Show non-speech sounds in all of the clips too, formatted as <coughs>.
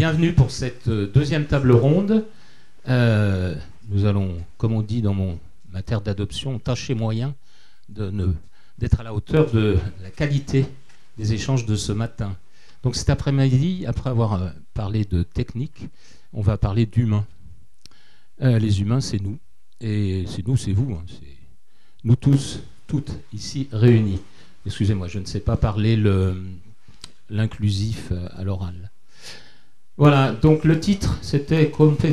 bienvenue pour cette deuxième table ronde. nous allons, comme on dit dans mon, ma terre d'adoption, tâcher moyen d'être à la hauteur de la qualité des échanges de ce matin. Donc cet après-midi, après avoir parlé de technique, on va parler d'humains. les humains, c'est nous. Et c'est nous, c'est vous. Hein. c'est nous tous, toutes ici réunis. Excusez-moi, je ne sais pas parler l'inclusif euh, à l'oral. Voilà, donc le titre, c'était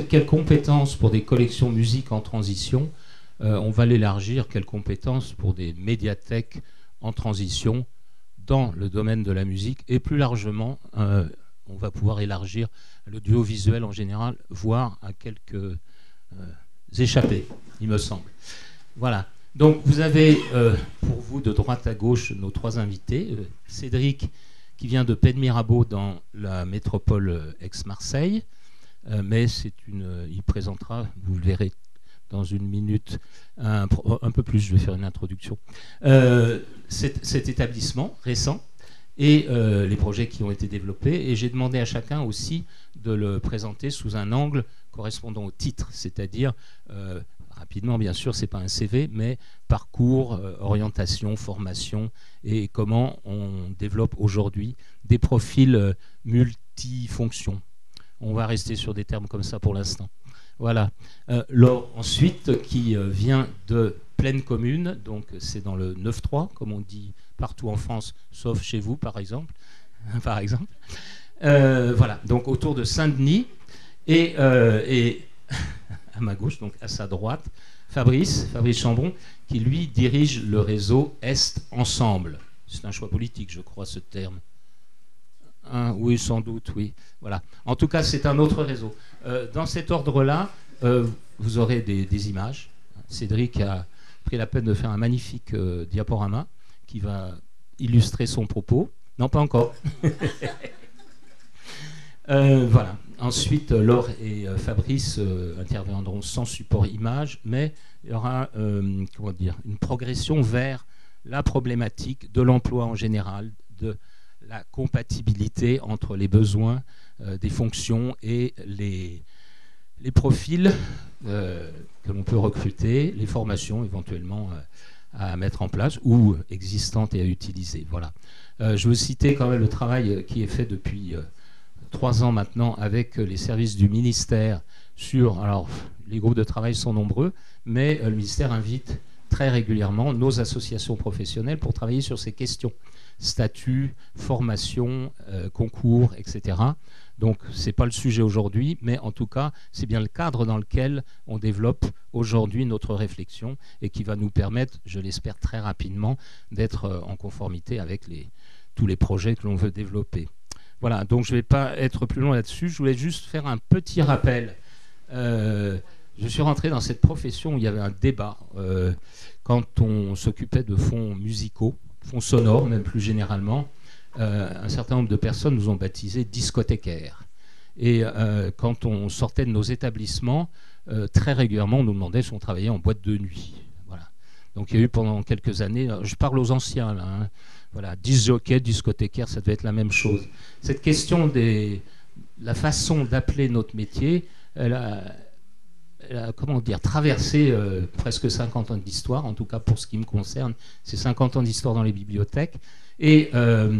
Quelles compétences pour des collections musique en transition? Euh, On va l'élargir, quelles compétences pour des médiathèques en transition dans le domaine de la musique? Et plus largement, euh, on va pouvoir élargir l'audiovisuel en général, voire à quelques échappés, il me semble. Voilà. Donc vous avez euh, pour vous de droite à gauche nos trois invités. Euh, Cédric qui vient de Penmirabeau dans la métropole euh, ex-Marseille, mais c'est une, il présentera, vous le verrez dans une minute, un, peu plus, je vais faire une introduction, cet, établissement récent et les projets qui ont été développés. Et j'ai demandé à chacun aussi de le présenter sous un angle correspondant au titre, c'est-à-dire rapidement, bien sûr, c'est pas un CV, mais parcours, euh, orientation, formation et comment on développe aujourd'hui des profils euh, multifonctions. On va rester sur des termes comme ça pour l'instant. Voilà. Euh, Laure, ensuite, qui vient de pleine commune, donc c'est dans le 9-3, comme on dit partout en France, sauf chez vous, par exemple. <laughs> par exemple. voilà, donc autour de Saint-Denis. Et <laughs> à ma gauche, donc à sa droite, Fabrice, Fabrice Chambon, qui lui dirige le réseau Est Ensemble. C'est un choix politique, je crois, ce terme. Hein, oui, sans doute, oui. Voilà. En tout cas, c'est un autre réseau. Euh, dans cet ordre-là, euh, vous aurez des, images. Cédric a pris la peine de faire un magnifique euh, diaporama qui va illustrer son propos. Non, pas encore. <laughs> voilà. Ensuite, Laure et euh, Fabrice euh, interviendront sans support image, mais il y aura euh, comment dire, une progression vers la problématique de l'emploi en général, de la compatibilité entre les besoins des fonctions et les, les profils que l'on peut recruter, les formations éventuellement à mettre en place ou existantes et à utiliser. Voilà. je veux citer quand même le travail qui est fait depuis trois ans maintenant avec les services du ministère sur. Alors, les groupes de travail sont nombreux, mais euh, le ministère invite très régulièrement nos associations professionnelles pour travailler sur ces questions statut, formation, euh, concours, etc. Donc, ce n'est pas le sujet aujourd'hui, mais en tout cas, c'est bien le cadre dans lequel on développe aujourd'hui notre réflexion et qui va nous permettre, je l'espère très rapidement, d'être euh, en conformité avec tous les projets que l'on veut développer. Voilà, donc je ne vais pas être plus long là-dessus. Je voulais juste faire un petit rappel. Euh, je suis rentré dans cette profession où il y avait un débat euh, quand on s'occupait de fonds musicaux, fonds sonores même plus généralement. Euh, un certain nombre de personnes nous ont baptisés discothécaires. Et quand on sortait de nos établissements, très régulièrement, on nous demandait si on travaillait en boîte de nuit. Voilà. Donc il y a eu pendant quelques années, je parle aux anciens là, hein, voilà, disjockey, discothécaire, ça devait être la même chose. Cette question de la façon d'appeler notre métier, elle a, comment dire, traversé euh, presque 50 ans d'histoire, en tout cas pour ce qui me concerne, c'est 50 ans d'histoire dans les bibliothèques. Et euh,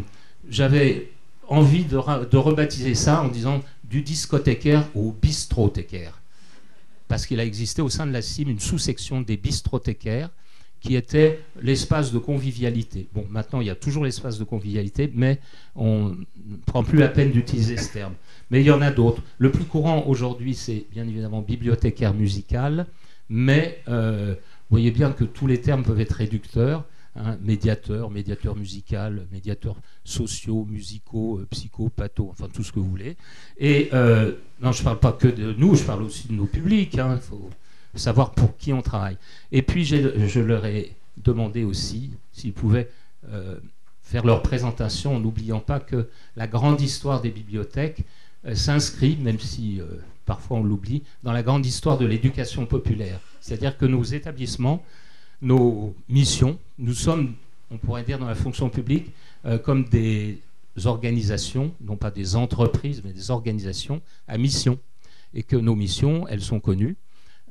j'avais envie de, rebaptiser ça en disant du discothécaire au bistrothécaire. Parce qu'il a existé au sein de la CIM une sous-section des bistrothécaires qui était l'espace de convivialité. Bon, maintenant, il y a toujours l'espace de convivialité, mais on ne prend plus la peine d'utiliser ce terme. Mais il y en a d'autres. Le plus courant aujourd'hui, c'est bien évidemment bibliothécaire musical, mais euh, vous voyez bien que tous les termes peuvent être réducteurs. Hein, médiateur, médiateur musical, médiateur sociaux, musicaux, euh, psycho, enfin tout ce que vous voulez. Et euh, non, je ne parle pas que de nous, je parle aussi de nos publics. Hein, faut, savoir pour qui on travaille. Et puis je leur ai demandé aussi s'ils pouvaient euh, faire leur présentation en n'oubliant pas que la grande histoire des bibliothèques euh, s'inscrit, même si euh, parfois on l'oublie, dans la grande histoire de l'éducation populaire. C'est-à-dire que nos établissements, nos missions, nous sommes, on pourrait dire dans la fonction publique, comme des organisations, non pas des entreprises, mais des organisations à mission. Et que nos missions, elles sont connues.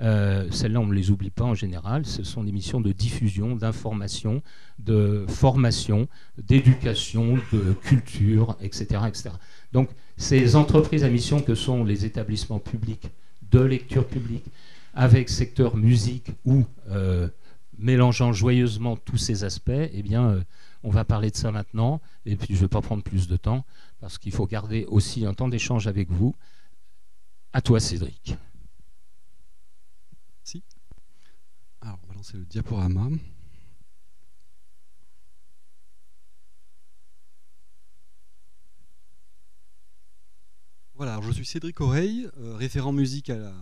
Euh, celles-là, on ne les oublie pas en général. Ce sont des missions de diffusion, d'information, de formation, d'éducation, de culture, etc., etc. Donc, ces entreprises à mission que sont les établissements publics de lecture publique, avec secteur musique ou euh, mélangeant joyeusement tous ces aspects, eh bien, euh, on va parler de ça maintenant. Et puis, je ne vais pas prendre plus de temps parce qu'il faut garder aussi un temps d'échange avec vous. À toi, Cédric. Alors, on va lancer le diaporama. Voilà, je suis Cédric Oreille, euh, référent musique à la,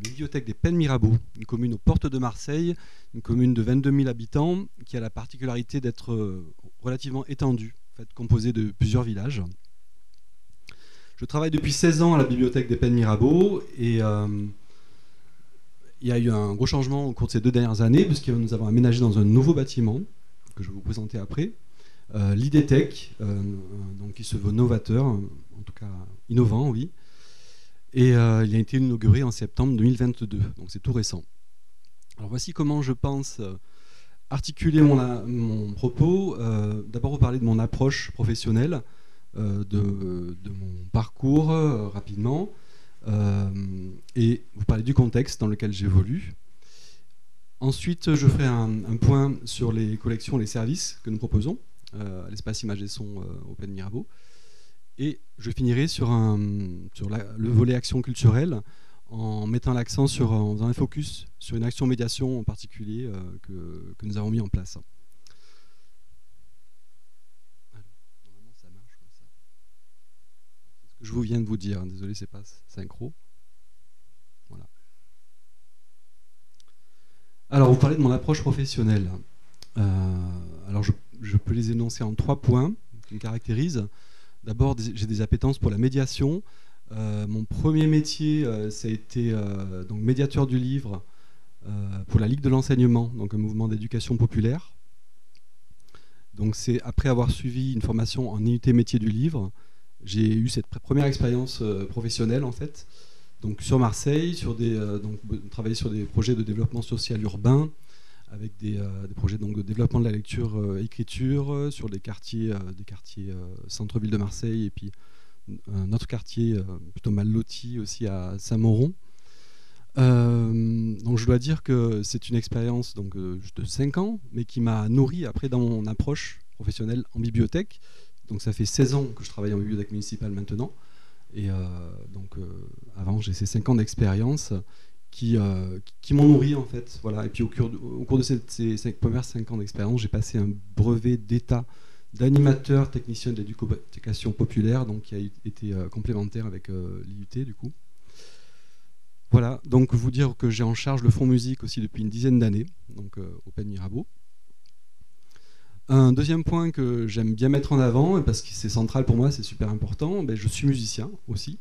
bibliothèque des Pennes Mirabeau, une commune aux portes de Marseille, une commune de 22 000 habitants qui a la particularité d'être euh, relativement étendue, composée de plusieurs villages. Je travaille depuis 16 ans à la bibliothèque des Pennes Mirabeau et euh, il y a eu un gros changement au cours de ces deux dernières années, puisque nous avons aménagé dans un nouveau bâtiment, que je vais vous présenter après, euh, l'IDTech, euh, donc qui se veut novateur, en tout cas innovant, oui. Et euh, il a été inauguré en septembre 2022, donc c'est tout récent. Alors voici comment je pense articuler mon, mon propos. D'abord vous parler de mon approche professionnelle, de, de, mon parcours rapidement. Euh, et vous parlez du contexte dans lequel j'évolue. Ensuite, je ferai un, point sur les collections, les services que nous proposons euh, à l'espace Images et Son euh, Open Mirabeau. Et je finirai sur, le volet action culturelle en mettant l'accent sur, en faisant un focus sur une action médiation en particulier que, nous avons mis en place. Je vous viens de vous dire. Désolé, c'est pas synchro. Voilà. Alors, vous parlez de mon approche professionnelle. Euh, alors, je, peux les énoncer en trois points qui me caractérisent. D'abord, j'ai des appétences pour la médiation. Euh, mon premier métier, euh, ça a été médiateur du livre pour la Ligue de l'enseignement, donc un mouvement d'éducation populaire. Donc, c'est après avoir suivi une formation en IUT métier du livre, j'ai eu cette première expérience euh, professionnelle en fait, donc sur Marseille, sur des, euh, donc, travailler sur des projets de développement social urbain, avec des, euh, projets donc, de développement de la lecture écriture sur des quartiers, des quartiers centre-ville de Marseille et puis un autre quartier plutôt mal loti aussi à Saint-Mauron. donc je dois dire que c'est une expérience donc, de 5 ans, mais qui m'a nourri après dans mon approche professionnelle en bibliothèque, donc ça fait 16 ans que je travaille en bibliothèque municipale maintenant. Et euh, donc euh, avant, j'ai ces 5 ans d'expérience qui, euh, qui, m'ont nourri en fait. Voilà. Et puis au, cours de, ces, ces premières 5 ans d'expérience, j'ai passé un brevet d'état d'animateur technicien de l'éducation populaire, donc qui a été complémentaire avec l'IUT du coup. Voilà, donc vous dire que j'ai en charge le fonds musique aussi depuis une dizaine d'années, donc au Mirabeau. Un deuxième point que j'aime bien mettre en avant, parce que c'est central pour moi, c'est super important, ben, je suis musicien aussi.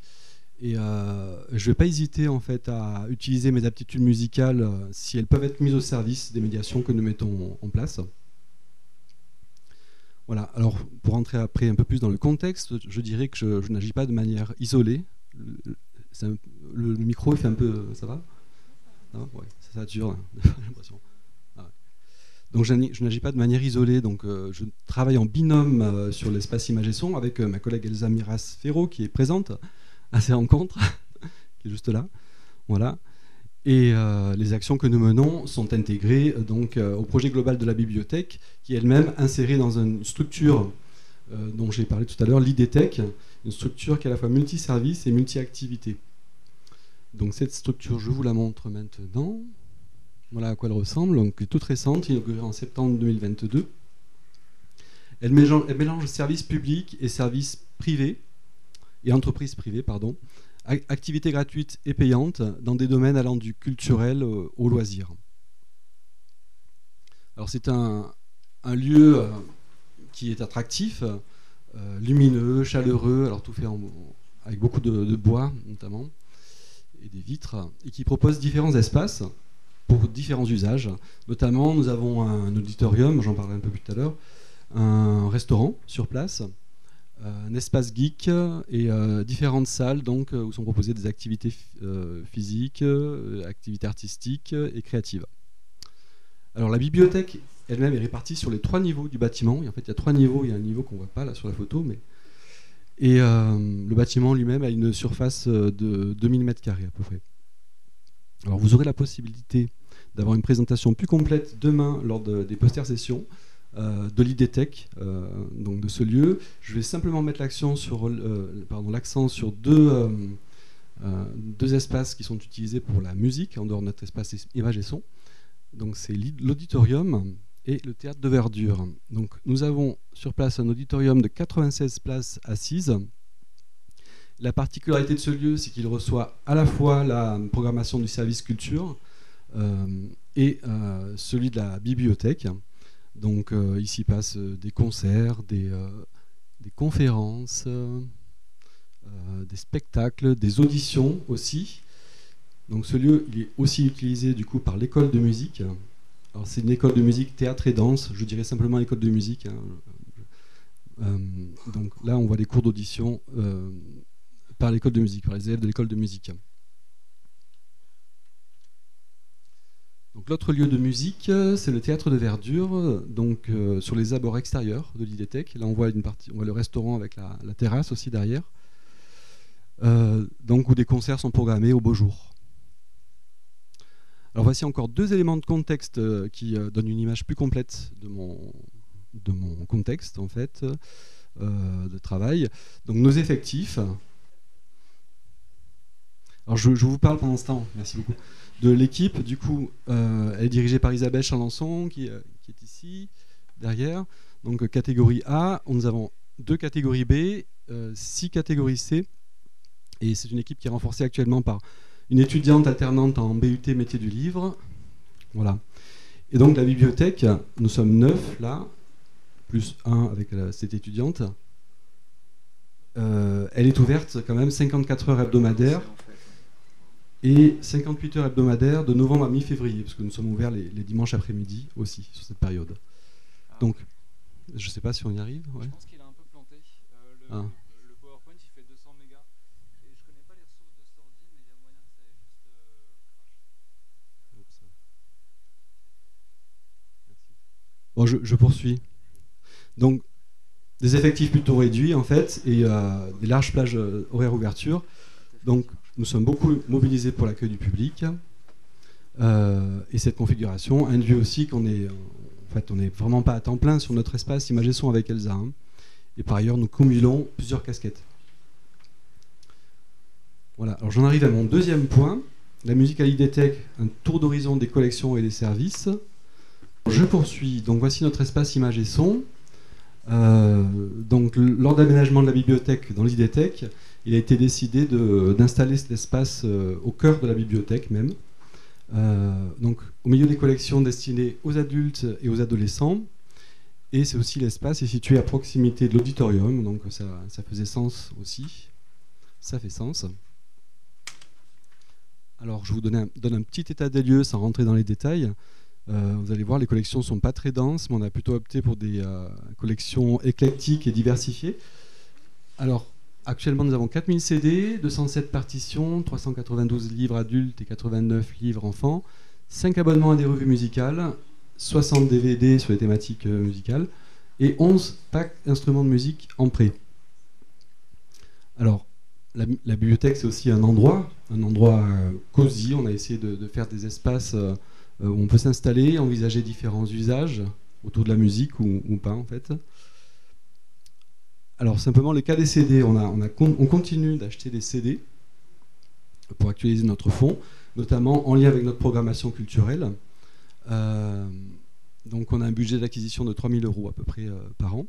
Et euh, je ne vais pas hésiter en fait à utiliser mes aptitudes musicales euh, si elles peuvent être mises au service des médiations que nous mettons en place. Voilà, alors pour rentrer après un peu plus dans le contexte, je dirais que je, n'agis pas de manière isolée. Le, micro fait un peu. Ça va? Ouais, Ça sature, <laughs> j'ai l'impression. Donc je n'agis pas de manière isolée, donc euh, je travaille en binôme euh, sur l'espace image et son avec euh, ma collègue Elsa Miras Ferro qui est présente à ces rencontres, <laughs> qui est juste là. Voilà. Et les actions que nous menons sont intégrées donc au projet global de la bibliothèque, qui est elle-même insérée dans une structure dont j'ai parlé tout à l'heure, l'IDTech, une structure qui est à la fois multiservice et multi-activité. Donc cette structure, je vous la montre maintenant. Voilà à quoi elle ressemble, donc toute récente, inaugurée en septembre 2022. Elle mélange, elle mélange services publics et services privés, et entreprises privées, pardon, activités gratuites et payantes dans des domaines allant du culturel au loisir. Alors c'est un, lieu euh, qui est attractif, euh, lumineux, chaleureux, alors tout fait avec beaucoup de, bois notamment, et des vitres, et qui propose différents espaces pour différents usages. Notamment, nous avons un auditorium, j'en parlerai un peu plus tout à l'heure, un restaurant sur place, un espace geek et différentes salles donc, où sont proposées des activités physiques, activités artistiques et créatives. Alors la bibliothèque elle-même est répartie sur les trois niveaux du bâtiment. Et en fait, il y a trois niveaux. Il y a un niveau qu'on ne voit pas là sur la photo, mais et le bâtiment lui-même a une surface de 2000 m2 à peu près. Alors vous aurez la possibilité d'avoir une présentation plus complète demain lors des poster sessions euh, de l'IDTech, euh, donc de ce lieu. Je vais simplement mettre l'accent sur, euh, deux, deux espaces qui sont utilisés pour la musique, en dehors de notre espace image et son. Donc c'est l'auditorium et le théâtre de verdure. Donc nous avons sur place un auditorium de 96 places assises. La particularité de ce lieu, c'est qu'il reçoit à la fois la programmation du service culture, euh, et euh, celui de la bibliothèque. Donc euh, ici passent des concerts, des, conférences, des spectacles, des auditions aussi. Donc ce lieu, il est aussi utilisé du coup par l'école de musique. Alors c'est une école de musique théâtre et danse, je dirais simplement école de musique. Hein. donc là, on voit des cours d'audition par l'école de musique, par les élèves de l'école de musique. l'autre lieu de musique, euh, c'est le théâtre de verdure, donc euh, sur les abords extérieurs de l'IDTech. Là, on voit une partie, on voit le restaurant avec la, terrasse aussi derrière. Euh, donc où des concerts sont programmés au beau jour. Alors voici encore deux éléments de contexte qui donnent une image plus complète de mon, de mon contexte en fait de travail. Donc nos effectifs. Alors je, vous parle pendant ce temps. Merci beaucoup de l'équipe. Du coup, euh, elle est dirigée par Isabelle Chalençon, qui, euh, est ici, derrière. Donc, euh, catégorie A, nous avons deux catégories B, six catégories C. Et c'est une équipe qui est renforcée actuellement par une étudiante alternante en BUT métier du livre. Voilà. Et donc, la bibliothèque, nous sommes neuf là, plus un avec cette étudiante. elle est ouverte quand même 54 heures hebdomadaires et 58 heures hebdomadaires de novembre à mi-février, parce que nous sommes ouverts les, dimanches après-midi aussi sur cette période. Ah. Donc, je ne sais pas si on y arrive. Je pense qu'il a un peu planté. Euh, le, ah. le, PowerPoint, il fait 200 mégas. Et je ne connais pas les ressources de Stordy, mais il y a moyen que ça ait juste euh, Oups. Merci. Bon, je, je, poursuis. Donc, des effectifs plutôt réduits, en fait, et euh, des larges plages euh, horaires ouverture. Donc, nous sommes beaucoup mobilisés pour l'accueil du public. Euh, et cette configuration induit aussi qu'on est, en fait, on n'est vraiment pas à temps plein sur notre espace image et son avec Elsa. Hein. Et par ailleurs, nous cumulons plusieurs casquettes. Voilà, alors j'en arrive à mon deuxième point, la musique à l'IDTech, un tour d'horizon des collections et des services. Je poursuis, donc voici notre espace image et son. Euh, donc lors d'aménagement de la bibliothèque dans l'IDTech, il a été décidé d'installer cet espace euh, au cœur de la bibliothèque même, euh, donc au milieu des collections destinées aux adultes et aux adolescents. Et c'est aussi l'espace est situé à proximité de l'auditorium, donc ça, faisait sens aussi. Ça fait sens. Alors je vous donne un, donne un petit état des lieux sans rentrer dans les détails. Euh, vous allez voir, les collections ne sont pas très denses, mais on a plutôt opté pour des collections éclectiques et diversifiées. Alors, Actuellement, nous avons 4000 CD, 207 partitions, 392 livres adultes et 89 livres enfants, 5 abonnements à des revues musicales, 60 DVD sur les thématiques euh, musicales et 11 packs d'instruments de musique en prêt. Alors, la, bibliothèque, c'est aussi un endroit, un endroit euh, cosy. On a essayé de, faire des espaces euh, où on peut s'installer, envisager différents usages autour de la musique ou, ou pas en fait. Alors simplement le cas des CD, on, continue d'acheter des CD pour actualiser notre fonds, notamment en lien avec notre programmation culturelle. Euh, donc on a un budget d'acquisition de 3000 euros à peu près euh, par an.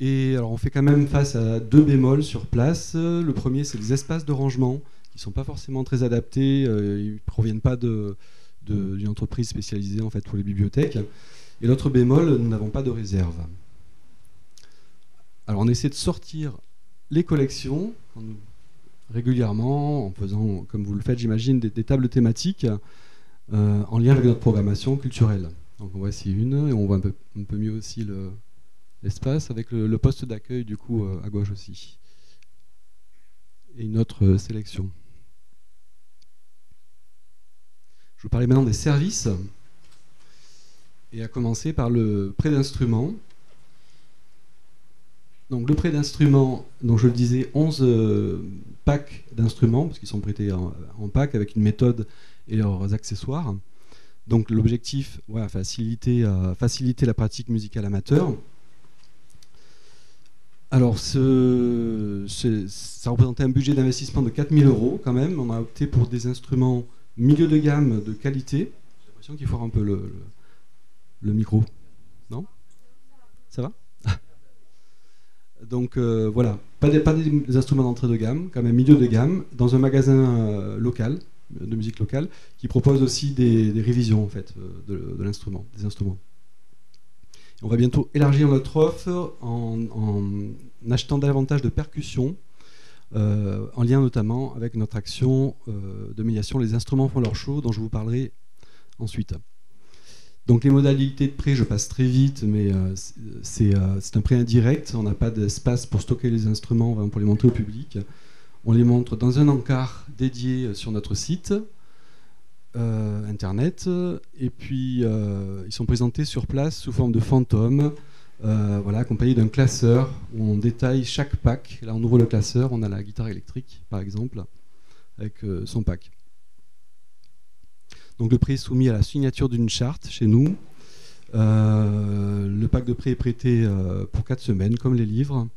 Et alors on fait quand même face à deux bémols sur place. Le premier, c'est les espaces de rangement qui ne sont pas forcément très adaptés. Euh, ils ne proviennent pas d'une entreprise spécialisée en fait pour les bibliothèques. Et l'autre bémol, nous n'avons pas de réserve. Alors on essaie de sortir les collections régulièrement en faisant, comme vous le faites j'imagine, des, tables thématiques en lien avec notre programmation culturelle. Donc voici une, et on voit un peu, mieux aussi l'espace avec le, poste d'accueil du coup à gauche aussi. Et une autre sélection. Je vous parlais maintenant des services. Et à commencer par le prêt d'instruments. Donc le prêt d'instruments, dont je le disais, 11 packs d'instruments, parce qu'ils sont prêtés en, pack avec une méthode et leurs accessoires. Donc l'objectif, voilà, faciliter, euh, la pratique musicale amateur. Alors, ce, ça représentait un budget d'investissement de 4000 euros quand même. On a opté pour des instruments milieu de gamme de qualité. J'ai l'impression qu'il faut un peu le, micro. Non? Ça va? Donc euh, voilà, pas des, instruments d'entrée de gamme, quand même milieu de gamme, dans un magasin euh, local, de musique locale, qui propose aussi des, révisions en fait euh, de, l'instrument, des instruments. On va bientôt élargir notre offre en, achetant davantage de percussions, en lien notamment avec notre action de médiation Les instruments font leur show, dont je vous parlerai ensuite. Donc les modalités de prêt, je passe très vite, mais euh, euh, c'est un prêt indirect. On n'a pas d'espace pour stocker les instruments pour les montrer au public. On les montre dans un encart dédié sur notre site euh, internet. Et puis ils sont présentés sur place sous forme de fantômes, accompagnés d'un classeur où on détaille chaque pack. Là on ouvre le classeur, on a la guitare électrique par exemple, avec son pack. Donc le prêt est soumis à la signature d'une charte chez nous. Euh, le pack de prêt est prêté euh, pour 4 semaines, comme les livres.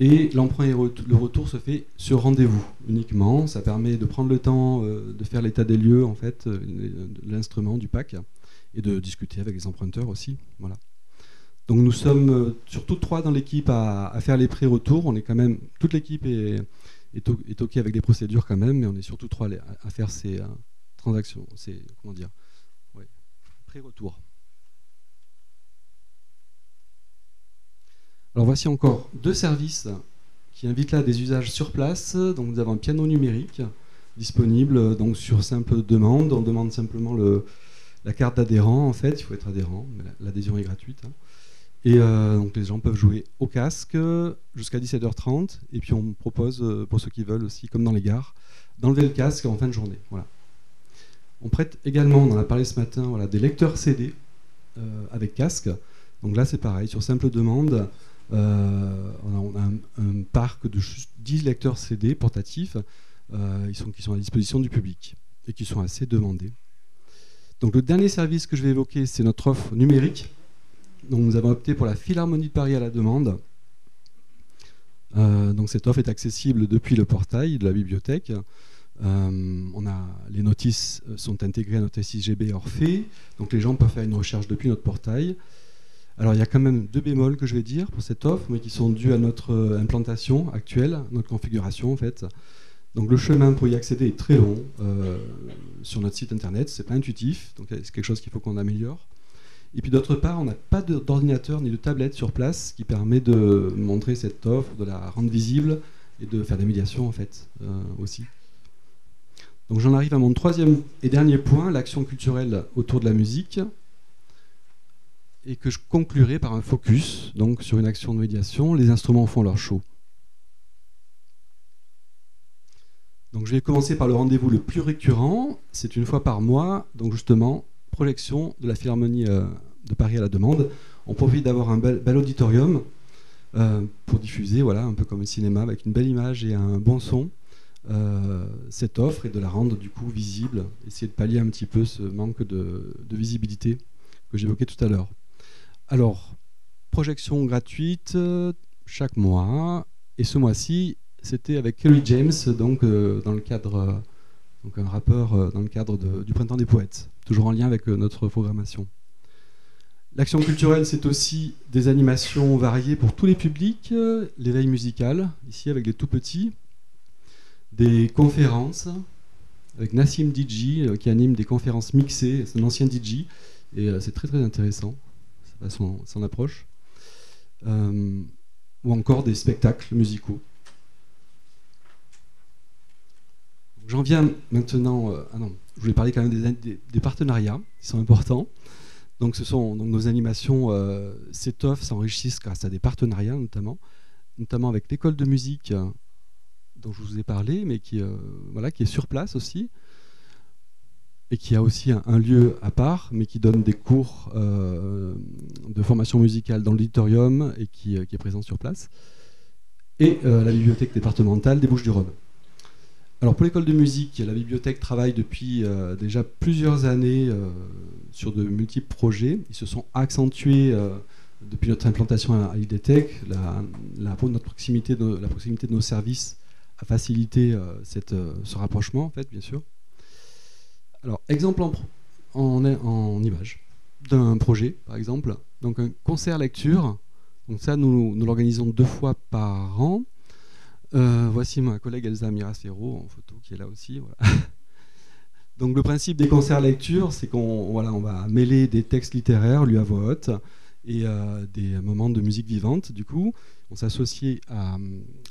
Et l'emprunt et le retour se fait sur rendez-vous uniquement. Ça permet de prendre le temps euh, de faire l'état des lieux en fait, l'instrument, du pack, et de discuter avec les emprunteurs aussi. Voilà. Donc nous sommes surtout trois dans l'équipe à, faire les prêts-retours. On est quand même toute l'équipe est, est, ok avec des procédures quand même, mais on est surtout trois à faire ces, transaction. C'est comment dire Pré-retour. Alors voici encore deux services qui invitent là des usages sur place. Donc nous avons un piano numérique disponible donc sur simple demande. On demande simplement le, la carte d'adhérent en fait. Il faut être adhérent, mais l'adhésion est gratuite. Hein. Et euh, donc les gens peuvent jouer au casque jusqu'à 17h30. Et puis on propose euh, pour ceux qui veulent aussi, comme dans les gares, d'enlever le casque en fin de journée. Voilà. On prête également, on en a parlé ce matin, voilà, des lecteurs CD euh, avec casque. Donc là, c'est pareil, sur simple demande, euh, on a, un, parc de 10 lecteurs CD portatifs euh, qui sont à disposition du public et qui sont assez demandés. Donc le dernier service que je vais évoquer, c'est notre offre numérique. Donc nous avons opté pour la Philharmonie de Paris à la demande. donc cette offre est accessible depuis le portail de la bibliothèque. Euh, on a, les notices euh, sont intégrées à notre SIGB Orphée, donc les gens peuvent faire une recherche depuis notre portail. Alors il y a quand même deux bémols que je vais dire pour cette offre, mais qui sont dus à notre euh, implantation actuelle, notre configuration en fait. Donc le chemin pour y accéder est très long sur notre site internet, c'est pas intuitif, donc c'est quelque chose qu'il faut qu'on améliore. Et puis d'autre part, on n'a pas d'ordinateur ni de tablette sur place qui permet de montrer cette offre, de la rendre visible et de faire des médiations en fait aussi. Donc j'en arrive à mon troisième et dernier point, l'action culturelle autour de la musique, et que je conclurai par un focus donc sur une action de médiation. Les instruments font leur show. Donc je vais commencer par le rendez-vous le plus récurrent, c'est une fois par mois, donc justement projection de la Philharmonie euh, de Paris à la demande. On profite d'avoir un bel, auditorium euh, pour diffuser, voilà, un peu comme le cinéma, avec une belle image et un bon son. Euh, cette offre et de la rendre du coup visible, essayer de pallier un petit peu ce manque de, visibilité que j'évoquais tout à l'heure. Alors, projection gratuite euh, chaque mois, et ce mois-ci, c'était avec Kelly James, donc euh, dans le cadre, donc un rappeur dans le cadre du Printemps des Poètes, toujours en lien avec notre programmation. L'action culturelle, c'est aussi des animations variées pour tous les publics, l'éveil musical, ici avec les tout petits, des conférences avec Nassim Dji euh, qui anime des conférences mixées, c'est un ancien DJ et euh, c'est très très intéressant, son, son approche. Euh, ou encore des spectacles musicaux. J'en viens maintenant. ah non, je voulais parler quand même des, partenariats qui sont importants. Donc ce sont nos animations euh, s'étoffent, s'enrichissent grâce à des partenariats notamment, notamment avec l'école de musique dont je vous ai parlé, mais qui, voilà, qui est sur place aussi, et qui a aussi un, lieu à part, mais qui donne des cours de formation musicale dans l'auditorium et qui, qui, est présent sur place, et la bibliothèque départementale des Bouches-du-Rhône. Alors pour l'école de musique, la bibliothèque travaille depuis euh, déjà plusieurs années euh, sur de multiples projets. Ils se sont accentués euh, depuis notre implantation à, l'IDTEC. La, notre proximité de, la proximité de nos services a facilité cette, ce rapprochement, en fait, bien sûr. Alors, exemple en, en, image d'un projet, par exemple. Donc un concert lecture. Donc ça, nous, nous l'organisons deux fois par an. Euh, voici ma collègue Elsa Miracero en photo qui est là aussi. <laughs> Donc le principe des concerts lecture, c'est qu'on voilà, on va mêler des textes littéraires lus à voix haute et euh, des moments de musique vivante. Du coup, on s'associe à,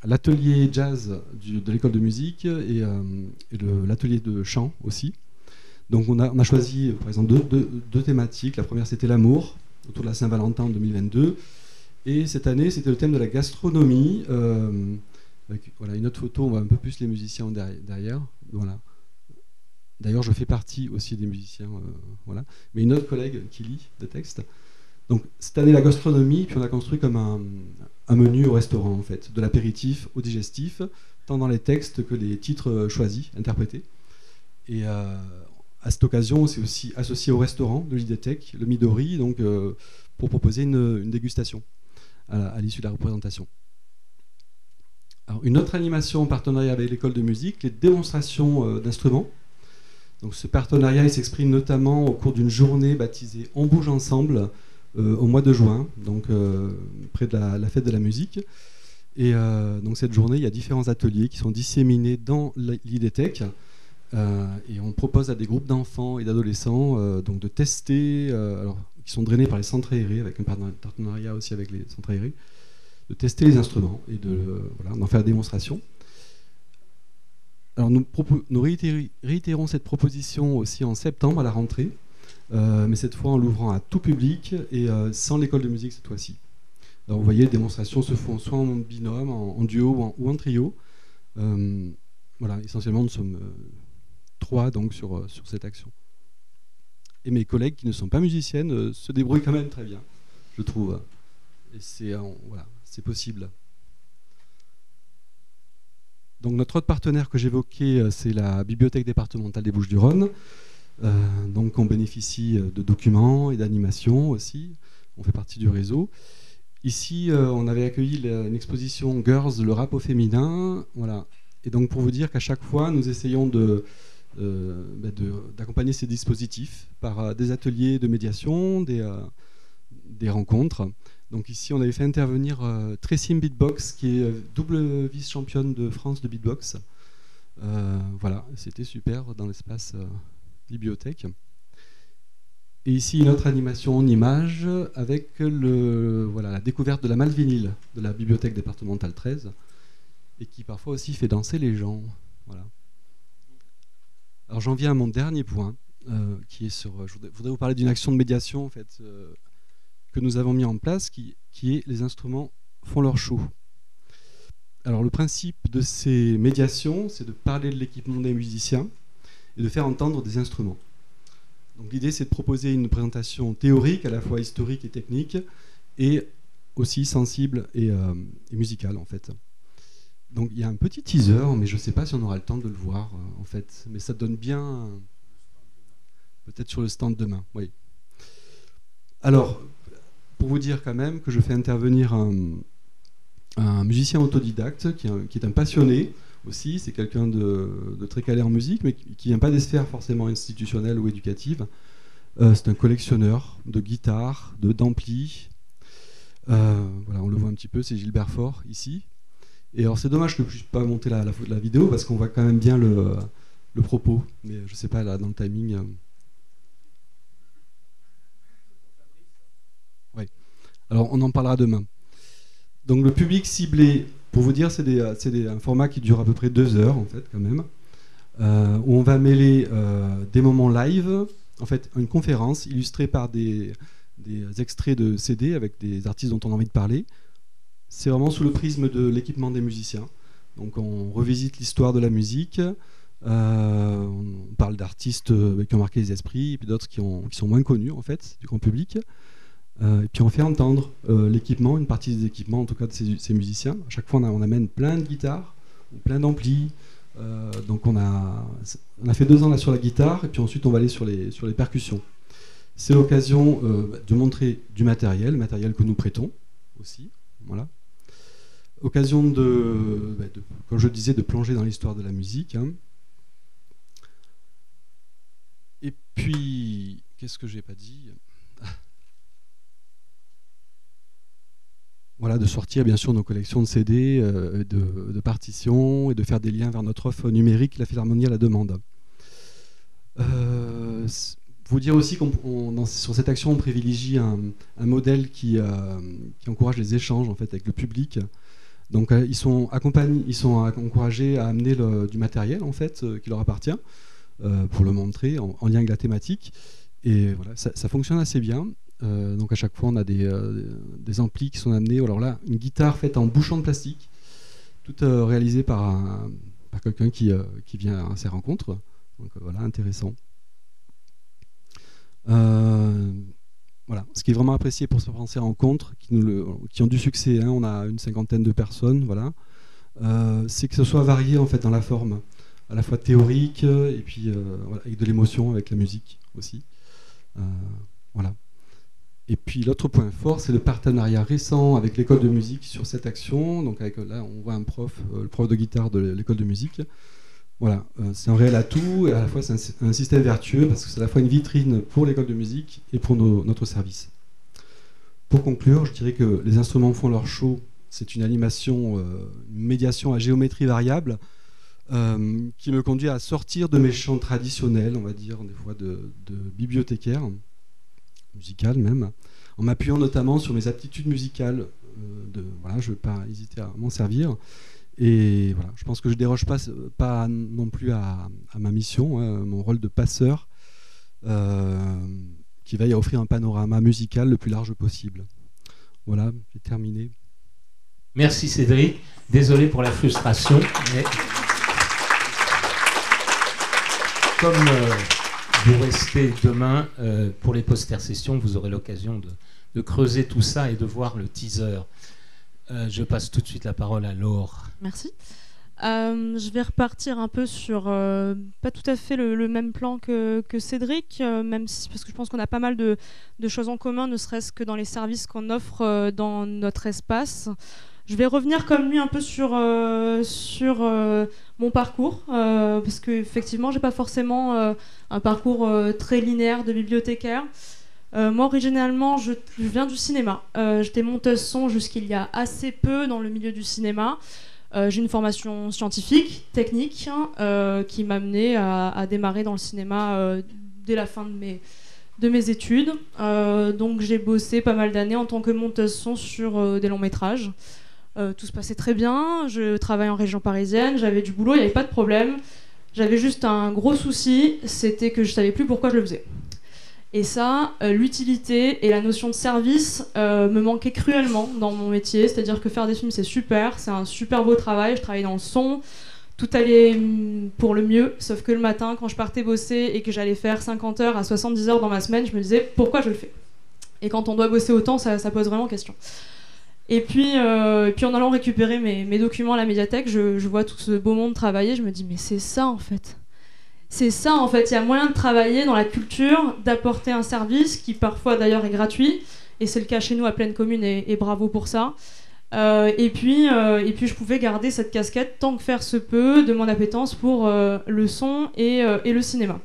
l'atelier jazz de l'école de musique et, euh, l'atelier de chant aussi. Donc on a, choisi par exemple deux, thématiques. La première c'était l'amour autour de la Saint-Valentin en 2022 et cette année c'était le thème de la gastronomie voilà, une autre photo, on voit un peu plus les musiciens derrière. Voilà. D'ailleurs, je fais partie aussi des musiciens. Euh, voilà. Mais une autre collègue qui lit des textes. Donc, cette année, la gastronomie, puis on a construit comme un, menu au restaurant, en fait, de l'apéritif au digestif, tant dans les textes que les titres choisis, interprétés. Et euh, à cette occasion, c'est aussi associé au restaurant de l'IDTEC, le Midori, donc, euh, pour proposer une, dégustation à l'issue de la représentation une autre animation en partenariat avec l'école de musique, les démonstrations euh, d'instruments. Donc, ce partenariat s'exprime notamment au cours d'une journée baptisée On bouge ensemble euh, au mois de juin, donc euh, près de la, fête de la musique. Et donc cette journée, il y a différents ateliers qui sont disséminés dans l'IDTEC. et on propose à des groupes d'enfants et d'adolescents donc de tester, alors, qui sont drainés par les centres aérés, avec un partenariat aussi avec les centres aérés, de tester les instruments et d'en faire la démonstration. Alors nous, réitérons cette proposition aussi en septembre à la rentrée, euh, mais cette fois en l'ouvrant à tout public et euh, sans l'école de musique cette fois-ci. Alors vous voyez, les démonstrations se font soit en binôme, en, duo ou en, trio. Euh, voilà, essentiellement nous sommes trois donc sur, sur cette action. Et mes collègues qui ne sont pas musiciennes se débrouillent quand même très bien, je trouve. Et c'est voilà, possible. Donc notre autre partenaire que j'évoquais, euh, c'est la Bibliothèque départementale des Bouches-du-Rhône. Euh, donc on bénéficie euh, de documents et d'animations aussi. On fait partie du réseau. Ici, on avait accueilli une exposition Girls, le rap au féminin. Voilà. Et donc pour vous dire qu'à chaque fois, nous essayons de, bah, d'accompagner ces dispositifs par des ateliers de médiation, des, des rencontres. Donc ici, on avait fait intervenir euh, Tressim Beatbox, qui est euh, double vice-championne de France de beatbox. Euh, voilà, c'était super dans l'espace bibliothèque. Et ici, une autre animation en image avec le, voilà, la découverte de la malvinyle de la bibliothèque départementale 13 et qui parfois aussi fait danser les gens. Voilà. Alors j'en viens à mon dernier point, qui est sur. Je voudrais vous parler d'une action de médiation en fait, que nous avons mis en place qui, qui est les instruments font leur show. Alors le principe de ces médiations, c'est de parler de l'équipement des musiciens de faire entendre des instruments. Donc l'idée c'est de proposer une présentation théorique, à la fois historique et technique, et aussi sensible et, euh, musicale en fait. Donc il y a un petit teaser, mais je ne sais pas si on aura le temps de le voir euh, en fait, mais ça donne bien, peut-être sur le stand demain, oui. Alors, pour vous dire quand même que je fais intervenir un, musicien autodidacte qui est un, passionné aussi, c'est quelqu'un de, très calé en musique, mais qui ne vient pas des sphères forcément institutionnelles ou éducatives. Euh, c'est un collectionneur de guitares, de d'amplis. Euh, voilà, on le voit un petit peu, c'est Gilbert Faure ici. Et alors c'est dommage que je ne puisse pas monter la, la, vidéo parce qu'on voit quand même bien le, propos, mais je ne sais pas là dans le timing. Euh, Alors on en parlera demain. Donc le public ciblé, pour vous dire, c'est un format qui dure à peu près deux heures en fait quand même, euh, où on va mêler euh, des moments live en fait une conférence illustrée par des, extraits de CD avec des artistes dont on a envie de parler. C'est vraiment sous le prisme de l'équipement des musiciens. Donc on revisite l'histoire de la musique, euh, on parle d'artistes euh, qui ont marqué les esprits, et puis d'autres qui, qui, sont moins connus en fait du grand public. Euh, et puis on fait entendre l'équipement, une partie des équipements en tout cas de ces, musiciens. À chaque fois on, amène plein de guitares, plein d'amplis. donc on a, on a fait deux ans là sur la guitare, et puis ensuite on va aller sur les, sur les percussions. C'est l'occasion de montrer du matériel, matériel que nous prêtons aussi. Voilà occasion de, bah, comme je disais, de plonger dans l'histoire de la musique. Hein. Et puis, qu'est-ce que j'ai pas dit? Voilà, de sortir bien sûr nos collections de CD, euh, de, partitions et de faire des liens vers notre offre numérique, la Philharmonie à la demande. Euh, vous dire aussi qu'on sur cette action on privilégie un, modèle qui, euh, qui, encourage les échanges en fait avec le public. Donc ils sont accompagnés, ils sont encouragés à amener du matériel en fait qui leur appartient. Pour le montrer en, lien avec la thématique. Et voilà, ça, fonctionne assez bien. Euh, donc à chaque fois, on a des, euh, des, amplis qui sont amenés. Alors là, une guitare faite en bouchon de plastique, toute réalisée par, quelqu'un qui, qui, vient à ces rencontres. Donc voilà, intéressant. voilà, ce qui est vraiment apprécié pour ces rencontres, qui, ont du succès, hein, on a une cinquantaine de personnes, voilà, c'est que ce soit varié en fait dans la forme à la fois théorique euh, et puis euh, avec de l'émotion avec la musique aussi. Euh, voilà. Et puis l'autre point fort, c'est le partenariat récent avec l'école de musique sur cette action. Donc là, on voit un prof, le prof de guitare de l'école de musique. Voilà, c'est un réel atout et à la fois c'est un, système vertueux parce que c'est à la fois une vitrine pour l'école de musique et pour notre service. Pour conclure, je dirais que les instruments font leur show. C'est une animation, une médiation à géométrie variable euh, qui me conduit à sortir de mes champs traditionnels, on va dire, des fois de, bibliothécaire, musical même, en m'appuyant notamment sur mes aptitudes musicales. Euh, de, voilà, je ne vais pas hésiter à m'en servir. Et voilà, je pense que je ne déroge pas, pas non plus à, ma mission, hein, mon rôle de passeur, euh, qui va y offrir un panorama musical le plus large possible. Voilà, j'ai terminé. Merci Cédric. Désolé pour la frustration. Mais comme euh, vous restez demain euh, pour les poster-sessions, vous aurez l'occasion de, creuser tout ça et de voir le teaser. Euh, je passe tout de suite la parole à Laure. Merci. je vais repartir un peu sur pas tout à fait le, même plan que, Cédric, même si, parce que je pense qu'on a pas mal de choses en commun, ne serait-ce que dans les services qu'on offre dans notre espace. Je vais revenir comme lui un peu sur, euh, sur euh, mon parcours, euh, parce qu'effectivement, je n'ai pas forcément un parcours très linéaire de bibliothécaire. moi, originalement, je, viens du cinéma. J'étais monteuse son jusqu'il y a assez peu dans le milieu du cinéma. J'ai une formation scientifique, technique, hein, qui m'a amené à, à, démarrer dans le cinéma dès la fin de mes, de mes études. donc j'ai bossé pas mal d'années en tant que monteuse son sur des longs métrages. Euh, tout se passait très bien. Je travaillais en région parisienne, j'avais du boulot, il n'y avait pas de problème. J'avais juste un gros souci, c'était que je savais plus pourquoi je le faisais. Et ça, euh, l'utilité et la notion de service euh, me manquaient cruellement dans mon métier. C'est-à-dire que faire des films, c'est super, c'est un super beau travail. Je travaillais dans le son, tout allait mm, pour le mieux. Sauf que le matin, quand je partais bosser et que j'allais faire 50 heures à 70 heures dans ma semaine, je me disais pourquoi je le fais? Et quand on doit bosser autant, ça, ça pose vraiment question. Et puis, euh, en allant récupérer mes, documents à la médiathèque, je, vois tout ce beau monde travailler. Je me dis, mais c'est ça en fait. C'est ça en fait. Il y a moyen de travailler dans la culture, d'apporter un service qui parfois d'ailleurs est gratuit. Et c'est le cas chez nous à Pleine Commune et, bravo pour ça. Euh, et, puis, euh, et puis je pouvais garder cette casquette tant que faire se peut de mon appétence pour le son et le cinéma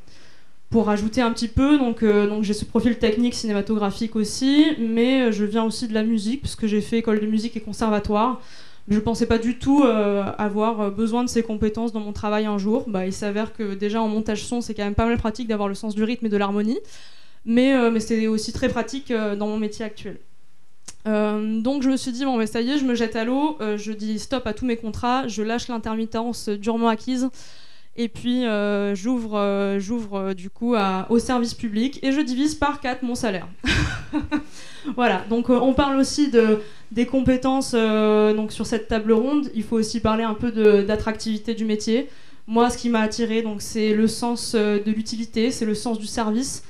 pour ajouter un petit peu, donc, euh, donc j'ai ce profil technique cinématographique aussi, mais euh, je viens aussi de la musique, puisque j'ai fait école de musique et conservatoire. Je ne pensais pas du tout euh, avoir besoin de ces compétences dans mon travail un jour. Bah, il s'avère que déjà en montage son, c'est quand même pas mal pratique d'avoir le sens du rythme et de l'harmonie, mais, mais c'est aussi très pratique dans mon métier actuel. donc je me suis dit, bon, mais ça y est, je me jette à l'eau, je dis stop à tous mes contrats, je lâche l'intermittence durement acquise Et puis j'ouvre, j'ouvre du coup au service public et je divise par 4 mon salaire. <laughs> voilà, donc on parle aussi de, des compétences donc sur cette table ronde. Il faut aussi parler un peu d'attractivité du métier. Moi, ce qui m'a attiré, donc, c'est le sens de l'utilité, c'est le sens du service.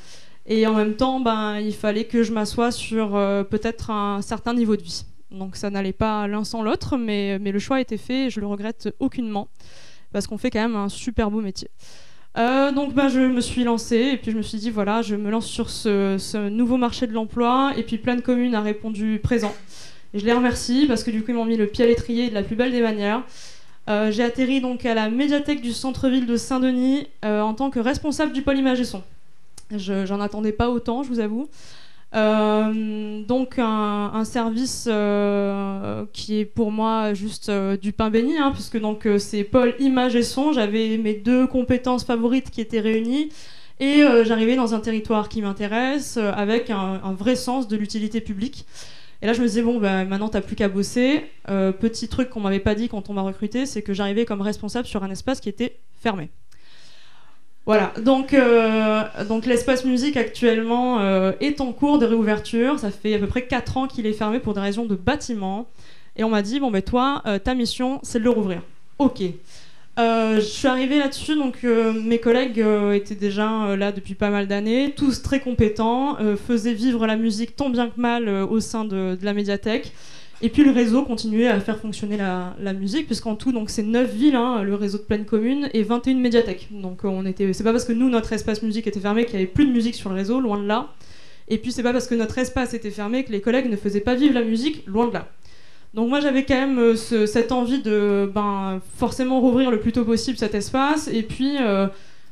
Et en même temps, ben, il fallait que je m'assoie sur peut-être un certain niveau de vie. Donc ça n'allait pas l'un sans l'autre, mais, mais le choix a été fait et je le regrette aucunement, parce qu'on fait quand même un super beau métier. Euh, donc bah, je me suis lancée et puis je me suis dit voilà, je me lance sur ce, nouveau marché de l'emploi et puis Pleine Commune a répondu présent. Je les remercie parce que du coup ils m'ont mis le pied à l'étrier de la plus belle des manières. Euh, j'ai atterri donc à la médiathèque du centre-ville de Saint-Denis euh, en tant que responsable du pôle son. J'en attendais pas autant, je vous avoue. Euh, donc un, service euh, qui est pour moi juste euh, du pain béni, hein, puisque donc c'est Paul image et son. J'avais mes deux compétences favorites qui étaient réunies. Et j'arrivais dans un territoire qui m'intéresse, avec un, vrai sens de l'utilité publique. Et là, je me disais, bon, bah, maintenant, t'as plus qu'à bosser. petit truc qu'on m'avait pas dit quand on m'a recruté, c'est que j'arrivais comme responsable sur un espace qui était fermé. Voilà, donc, euh, donc l'espace musique actuellement euh, est en cours de réouverture. Ça fait à peu près 4 ans qu'il est fermé pour des raisons de bâtiment. Et on m'a dit, bon ben toi, euh, ta mission, c'est de le rouvrir. Ok. je suis arrivée là-dessus, donc mes collègues étaient déjà là depuis pas mal d'années, tous très compétents, faisaient vivre la musique tant bien que mal au sein de la médiathèque. Et puis le réseau continuait à faire fonctionner la, la musique, puisqu'en tout, c'est 9 villes, hein, le réseau de pleine commune, et 21 médiathèques. Donc on était, c'est pas parce que nous, notre espace musique était fermé qu'il y avait plus de musique sur le réseau, loin de là. Et puis c'est pas parce que notre espace était fermé que les collègues ne faisaient pas vivre la musique, loin de là. Donc moi j'avais quand même euh, ce, cette envie de ben, forcément rouvrir le plus tôt possible cet espace, et puis... Euh,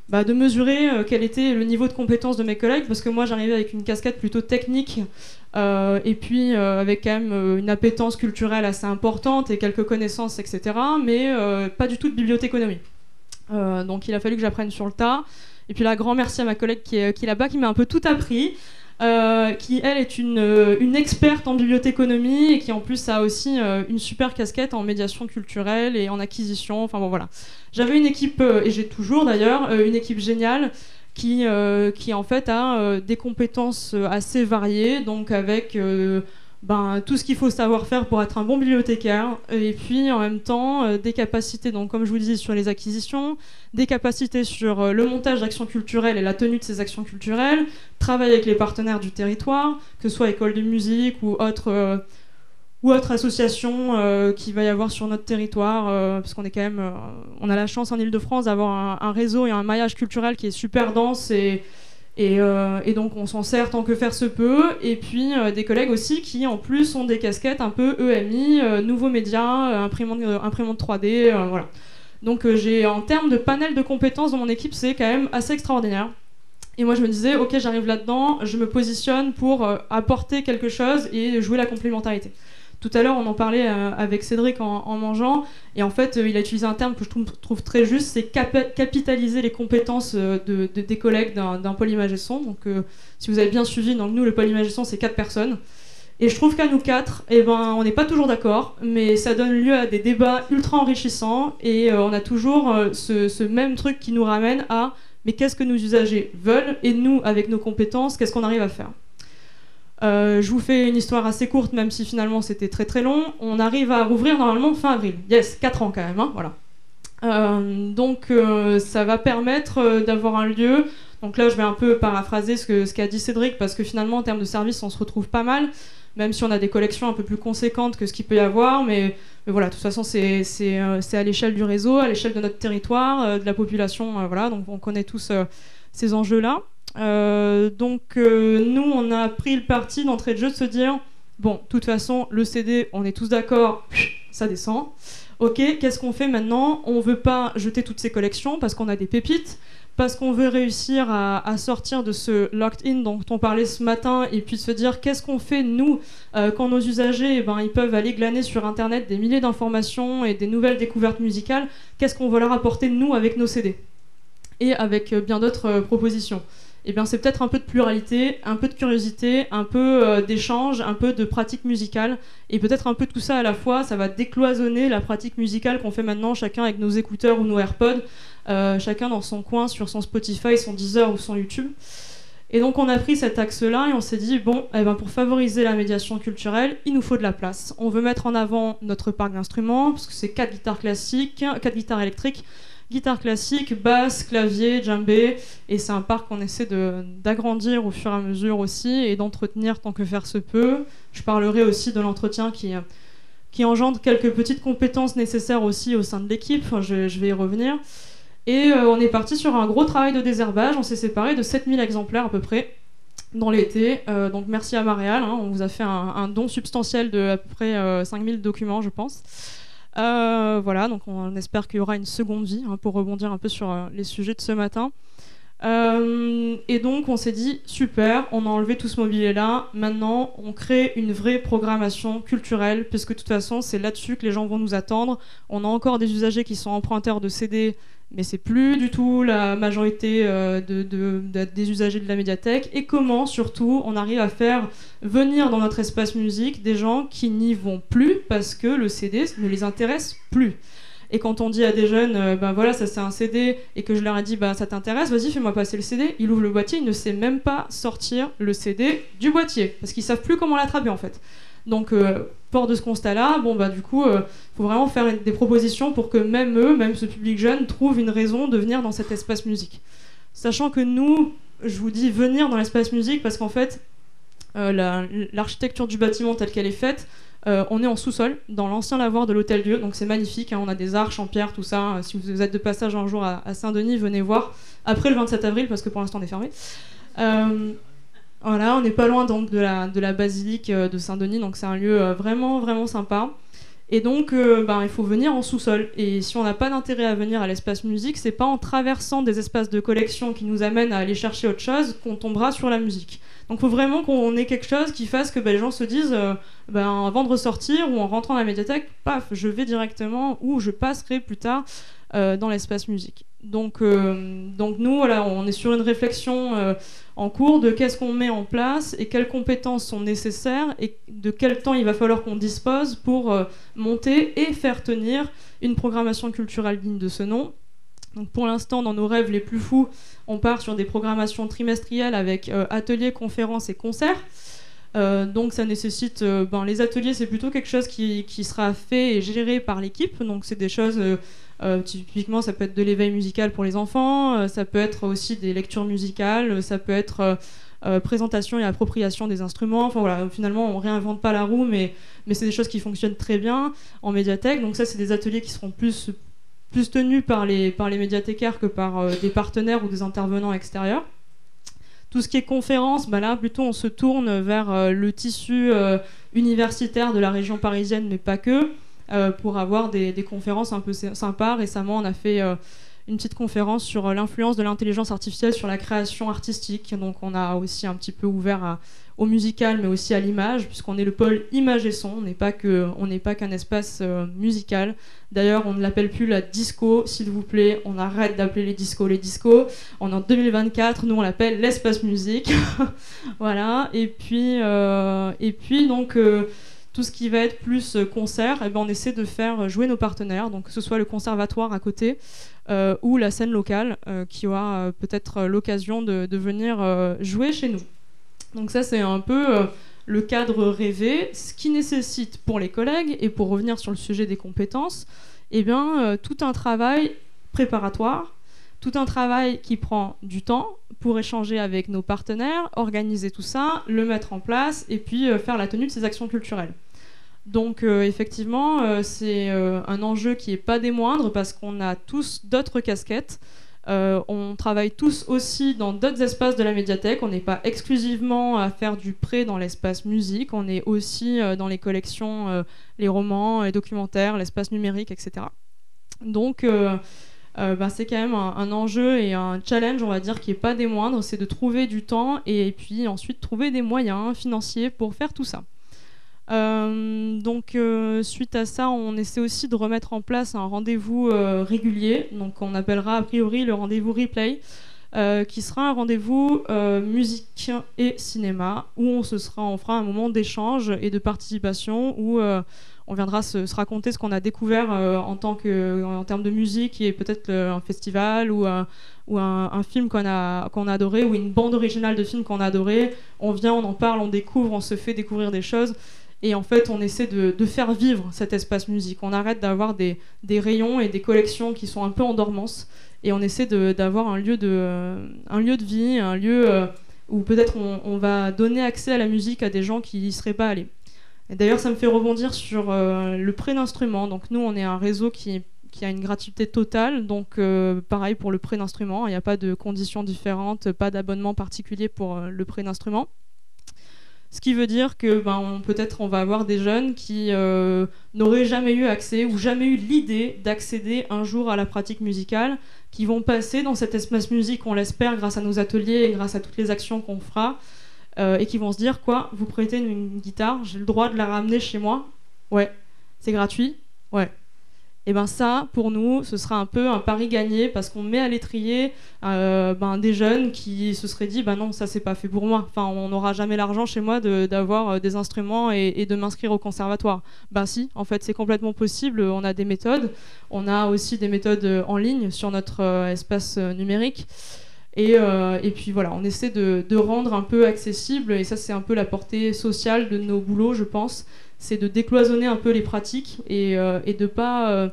bah, de mesurer euh, quel était le niveau de compétence de mes collègues, parce que moi j'arrivais avec une casquette plutôt technique, euh, et puis euh, avec quand même une appétence culturelle assez importante et quelques connaissances, etc., mais pas du tout de bibliothéconomie. donc il a fallu que j'apprenne sur le tas. Et puis là, grand merci à ma collègue qui est, là-bas, qui m'a un peu tout appris. Euh, qui elle est une, euh, une, experte en bibliothéconomie et qui en plus a aussi euh, une super casquette en médiation culturelle et en acquisition. Enfin bon voilà. J'avais une équipe, et j'ai toujours d'ailleurs, une équipe géniale qui, qui en fait a des compétences assez variées, donc avec ben, tout ce qu'il faut savoir faire pour être un bon bibliothécaire, et puis en même temps euh, des capacités, donc comme je vous disais, sur les acquisitions, des capacités sur euh, le montage d'actions culturelles et la tenue de ces actions culturelles, travailler avec les partenaires du territoire, que ce soit école de musique ou autre, euh, ou autre association qu'il va y avoir sur notre territoire, parce qu'on est quand même, on a la chance en Ile-de-France d'avoir un, réseau et un maillage culturel qui est super dense et euh, et, donc on s'en sert tant que faire se peut. Et puis euh, des collègues aussi qui en plus ont des casquettes un peu EMI, euh, nouveaux médias, imprimante, imprimante 3D, voilà. Donc j'ai en termes de panel de compétences dans mon équipe, c'est quand même assez extraordinaire. Et moi je me disais, ok j'arrive là-dedans, je me positionne pour apporter quelque chose et jouer la complémentarité. Tout à l'heure, on en parlait euh, avec Cédric en, mangeant, et en fait, euh, il a utilisé un terme que je trouve, très juste, c'est capitaliser les compétences euh, de, des collègues d'un pôle image et son. Donc, si vous avez bien suivi, donc nous, le pôle image et son, c'est quatre personnes. Et je trouve qu'à nous quatre, eh ben, on n'est pas toujours d'accord, mais ça donne lieu à des débats ultra enrichissants, et on a toujours ce même truc qui nous ramène à mais qu'est-ce que nos usagers veulent, et nous, avec nos compétences, qu'est-ce qu'on arrive à faire? Euh, je vous fais une histoire assez courte, même si finalement c'était très très long. On arrive à rouvrir normalement fin avril. Yes, 4 ans quand même, hein, voilà. Euh, donc euh, ça va permettre d'avoir un lieu. Donc là, je vais un peu paraphraser ce qu'a dit Cédric, parce que finalement, en termes de services, on se retrouve pas mal, même si on a des collections un peu plus conséquentes que ce qu'il peut y avoir. Mais, voilà, de toute façon, c'est à l'échelle du réseau, à l'échelle de notre territoire, de la population. voilà, donc on connaît tous ces enjeux-là. Euh, donc euh, nous, on a pris le parti d'entrée de jeu de se dire, bon, de toute façon, le CD, on est tous d'accord, ça descend. Ok, qu'est-ce qu'on fait maintenant? On veut pas jeter toutes ces collections parce qu'on a des pépites, parce qu'on veut réussir à, sortir de ce locked-in dont on parlait ce matin et puis se dire qu'est-ce qu'on fait nous euh, quand nos usagers eh ben, ils peuvent aller glaner sur internet des milliers d'informations et des nouvelles découvertes musicales, qu'est-ce qu'on veut leur apporter nous avec nos CD et avec bien d'autres propositions eh bien c'est peut-être un peu de pluralité, un peu de curiosité, un peu euh, d'échange, un peu de pratique musicale, et peut-être un peu de tout ça à la fois. Ça va décloisonner la pratique musicale qu'on fait maintenant chacun avec nos écouteurs ou nos AirPods, chacun dans son coin sur son Spotify, son Deezer ou son YouTube. Et donc on a pris cet axe-là et on s'est dit, bon, eh ben pour favoriser la médiation culturelle, il nous faut de la place. On veut mettre en avant notre parc d'instruments, parce que c'est quatre guitares classiques, quatre guitares électriques, guitare classique, basse, clavier, djembé, et c'est un parc qu'on essaie d'agrandir au fur et à mesure aussi et d'entretenir tant que faire se peut. Je parlerai aussi de l'entretien qui, qui engendre quelques petites compétences nécessaires aussi au sein de l'équipe, je, vais y revenir. Et euh, on est parti sur un gros travail de désherbage. On s'est séparé de 7000 exemplaires à peu près dans l'été. Euh, donc merci à Maréal. Hein. on vous a fait un, don substantiel de à peu près 5000 euh, documents, je pense. Voilà, donc on espère qu'il y aura une seconde vie hein, pour rebondir un peu sur les sujets de ce matin. et donc on s'est dit super, on a enlevé tout ce mobilier-là. Maintenant, on crée une vraie programmation culturelle, puisque de toute façon, c'est là-dessus que les gens vont nous attendre. On a encore des usagers qui sont emprunteurs de CD mais c'est plus du tout la majorité euh, des usagers de la médiathèque. Et comment, surtout, on arrive à faire venir dans notre espace musique des gens qui n'y vont plus parce que le CD ne les intéresse plus. Et quand on dit à des jeunes, ben voilà, ça c'est un CD, et que je leur ai dit, ben ça t'intéresse, vas-y, fais-moi passer le CD, il ouvre le boîtier, il ne sait même pas sortir le CD du boîtier, parce qu'ils savent plus comment l'attraper en fait. Donc, euh, fort de ce constat-là, bon, bah, du coup, il euh, faut vraiment faire des propositions pour que même eux, même ce public jeune, trouvent une raison de venir dans cet espace musique. Sachant que nous, je vous dis venir dans l'espace musique parce qu'en fait, euh, l'architecture du bâtiment telle qu'elle est faite, on est en sous-sol, dans l'ancien lavoir de l'Hôtel Dieu, donc c'est magnifique, hein, on a des arches en pierre, tout ça. si vous êtes de passage un jour à Saint-Denis, venez voir après le 27 avril, parce que pour l'instant on est fermé. On n'est pas loin donc de la, basilique euh, de Saint-Denis, donc c'est un lieu euh, vraiment vraiment sympa. Et donc, euh, ben, il faut venir en sous-sol. Et si on n'a pas d'intérêt à venir à l'espace musique, c'est pas en traversant des espaces de collection qui nous amènent à aller chercher autre chose qu'on tombera sur la musique. Donc, il faut vraiment qu'on ait quelque chose qui fasse que ben, les gens se disent, ben, avant de ressortir ou en rentrant à la médiathèque, paf, je vais directement ou je passerai plus tard dans l'espace musique. Donc, donc nous, on est sur une réflexion en cours de qu'est-ce qu'on met en place et quelles compétences sont nécessaires et de quel temps il va falloir qu'on dispose pour euh, monter et faire tenir une programmation culturelle digne de ce nom. Donc pour l'instant, dans nos rêves les plus fous, on part sur des programmations trimestrielles avec euh, ateliers, conférences et concerts. Euh, donc ça nécessite, ben, les ateliers c'est plutôt quelque chose qui, qui, sera fait et géré par l'équipe, donc c'est des choses typiquement, ça peut être de l'éveil musical pour les enfants, euh, ça peut être aussi des lectures musicales, ça peut être euh, présentation et appropriation des instruments. Enfin voilà, finalement, on réinvente pas la roue, mais, c'est des choses qui fonctionnent très bien en médiathèque. Donc ça, c'est des ateliers qui seront plus, tenus par les, par les médiathécaires que par des partenaires ou des intervenants extérieurs. Tout ce qui est conférence, bah là, plutôt, on se tourne vers le tissu universitaire de la région parisienne, mais pas que. Euh, pour avoir des, conférences un peu sympas. Récemment, on a fait euh, une petite conférence sur euh, l'influence de l'intelligence artificielle sur la création artistique. Donc, on a aussi un petit peu ouvert au musical, mais aussi à l'image, puisqu'on est le pôle image et son. On n'est pas qu'un espace musical. D'ailleurs, on ne l'appelle plus la disco, s'il vous plaît. On arrête d'appeler les discos les discos. On est en 2024. Nous, on l'appelle l'espace musique. <laughs> voilà. Et puis, et puis donc tout ce qui va être plus euh, concert, eh ben, on essaie de faire jouer nos partenaires, donc que ce soit le conservatoire à côté euh, ou la scène locale euh, qui aura peut-être l'occasion de, venir jouer chez nous. Donc ça c'est un peu le cadre rêvé, ce qui nécessite pour les collègues, et pour revenir sur le sujet des compétences, eh bien, tout un travail préparatoire, tout un travail qui prend du temps pour échanger avec nos partenaires, organiser tout ça, le mettre en place et puis faire la tenue de ces actions culturelles. Donc euh, effectivement, euh, c'est euh, un enjeu qui n'est pas des moindres parce qu'on a tous d'autres casquettes. on travaille tous aussi dans d'autres espaces de la médiathèque. On n'est pas exclusivement à faire du prêt dans l'espace musique. On est aussi dans les collections, les romans, les documentaires, l'espace numérique, etc. Donc bah, c'est quand même un, un, enjeu et un challenge, on va dire, qui n'est pas des moindres. C'est de trouver du temps et puis ensuite trouver des moyens financiers pour faire tout ça. Euh, donc euh, suite à ça, on essaie aussi de remettre en place un rendez-vous euh, régulier, donc on appellera a priori le rendez-vous replay, qui sera un rendez-vous musique et cinéma, où on se sera, on fera un moment d'échange et de participation où on viendra se, raconter ce qu'on a découvert en tant que en termes de musique et peut-être un festival ou ou un, film qu'on a, qu'on a adoré, ou une bande originale de film qu'on a adoré. On vient, on en parle, on découvre, on se fait découvrir des choses. Et en fait, on essaie de, faire vivre cet espace musique. On arrête d'avoir des, rayons et des collections qui sont un peu en dormance. Et on essaie d'avoir un, lieu de, un lieu de vie, un lieu euh, où peut-être on, va donner accès à la musique à des gens qui n'y seraient pas allés. D'ailleurs, ça me fait rebondir sur euh, le prêt d'instruments. Donc nous, on est un réseau qui a une gratuité totale. Donc, euh, pareil pour le prêt d'instrument. Il n'y a pas de conditions différentes, pas d'abonnement particulier pour euh, le prêt d'instrument. Ce qui veut dire que ben, peut-être on va avoir des jeunes qui euh, n'auraient jamais eu accès ou jamais eu l'idée d'accéder un jour à la pratique musicale, qui vont passer dans cet espace musique, on l'espère, grâce à nos ateliers et grâce à toutes les actions qu'on fera, et qui vont se dire quoi, vous prêtez une guitare, j'ai le droit de la ramener chez moi? Ouais. C'est gratuit? Ouais et ben ça, pour nous, ce sera un peu un pari gagné parce qu'on met à l'étrier euh, ben, des jeunes qui se seraient dit, ben non, ça c'est pas fait pour moi. Enfin, on n'aura jamais l'argent chez moi d'avoir euh, des instruments et, de m'inscrire au conservatoire. Ben si, en fait, c'est complètement possible. On a des méthodes. On a aussi des méthodes euh, en ligne sur notre espace numérique. Et, et, puis voilà, on essaie de, de, rendre un peu accessible, et ça c'est un peu la portée sociale de nos boulots, je pense, c'est de décloisonner un peu les pratiques et, euh, de pas euh,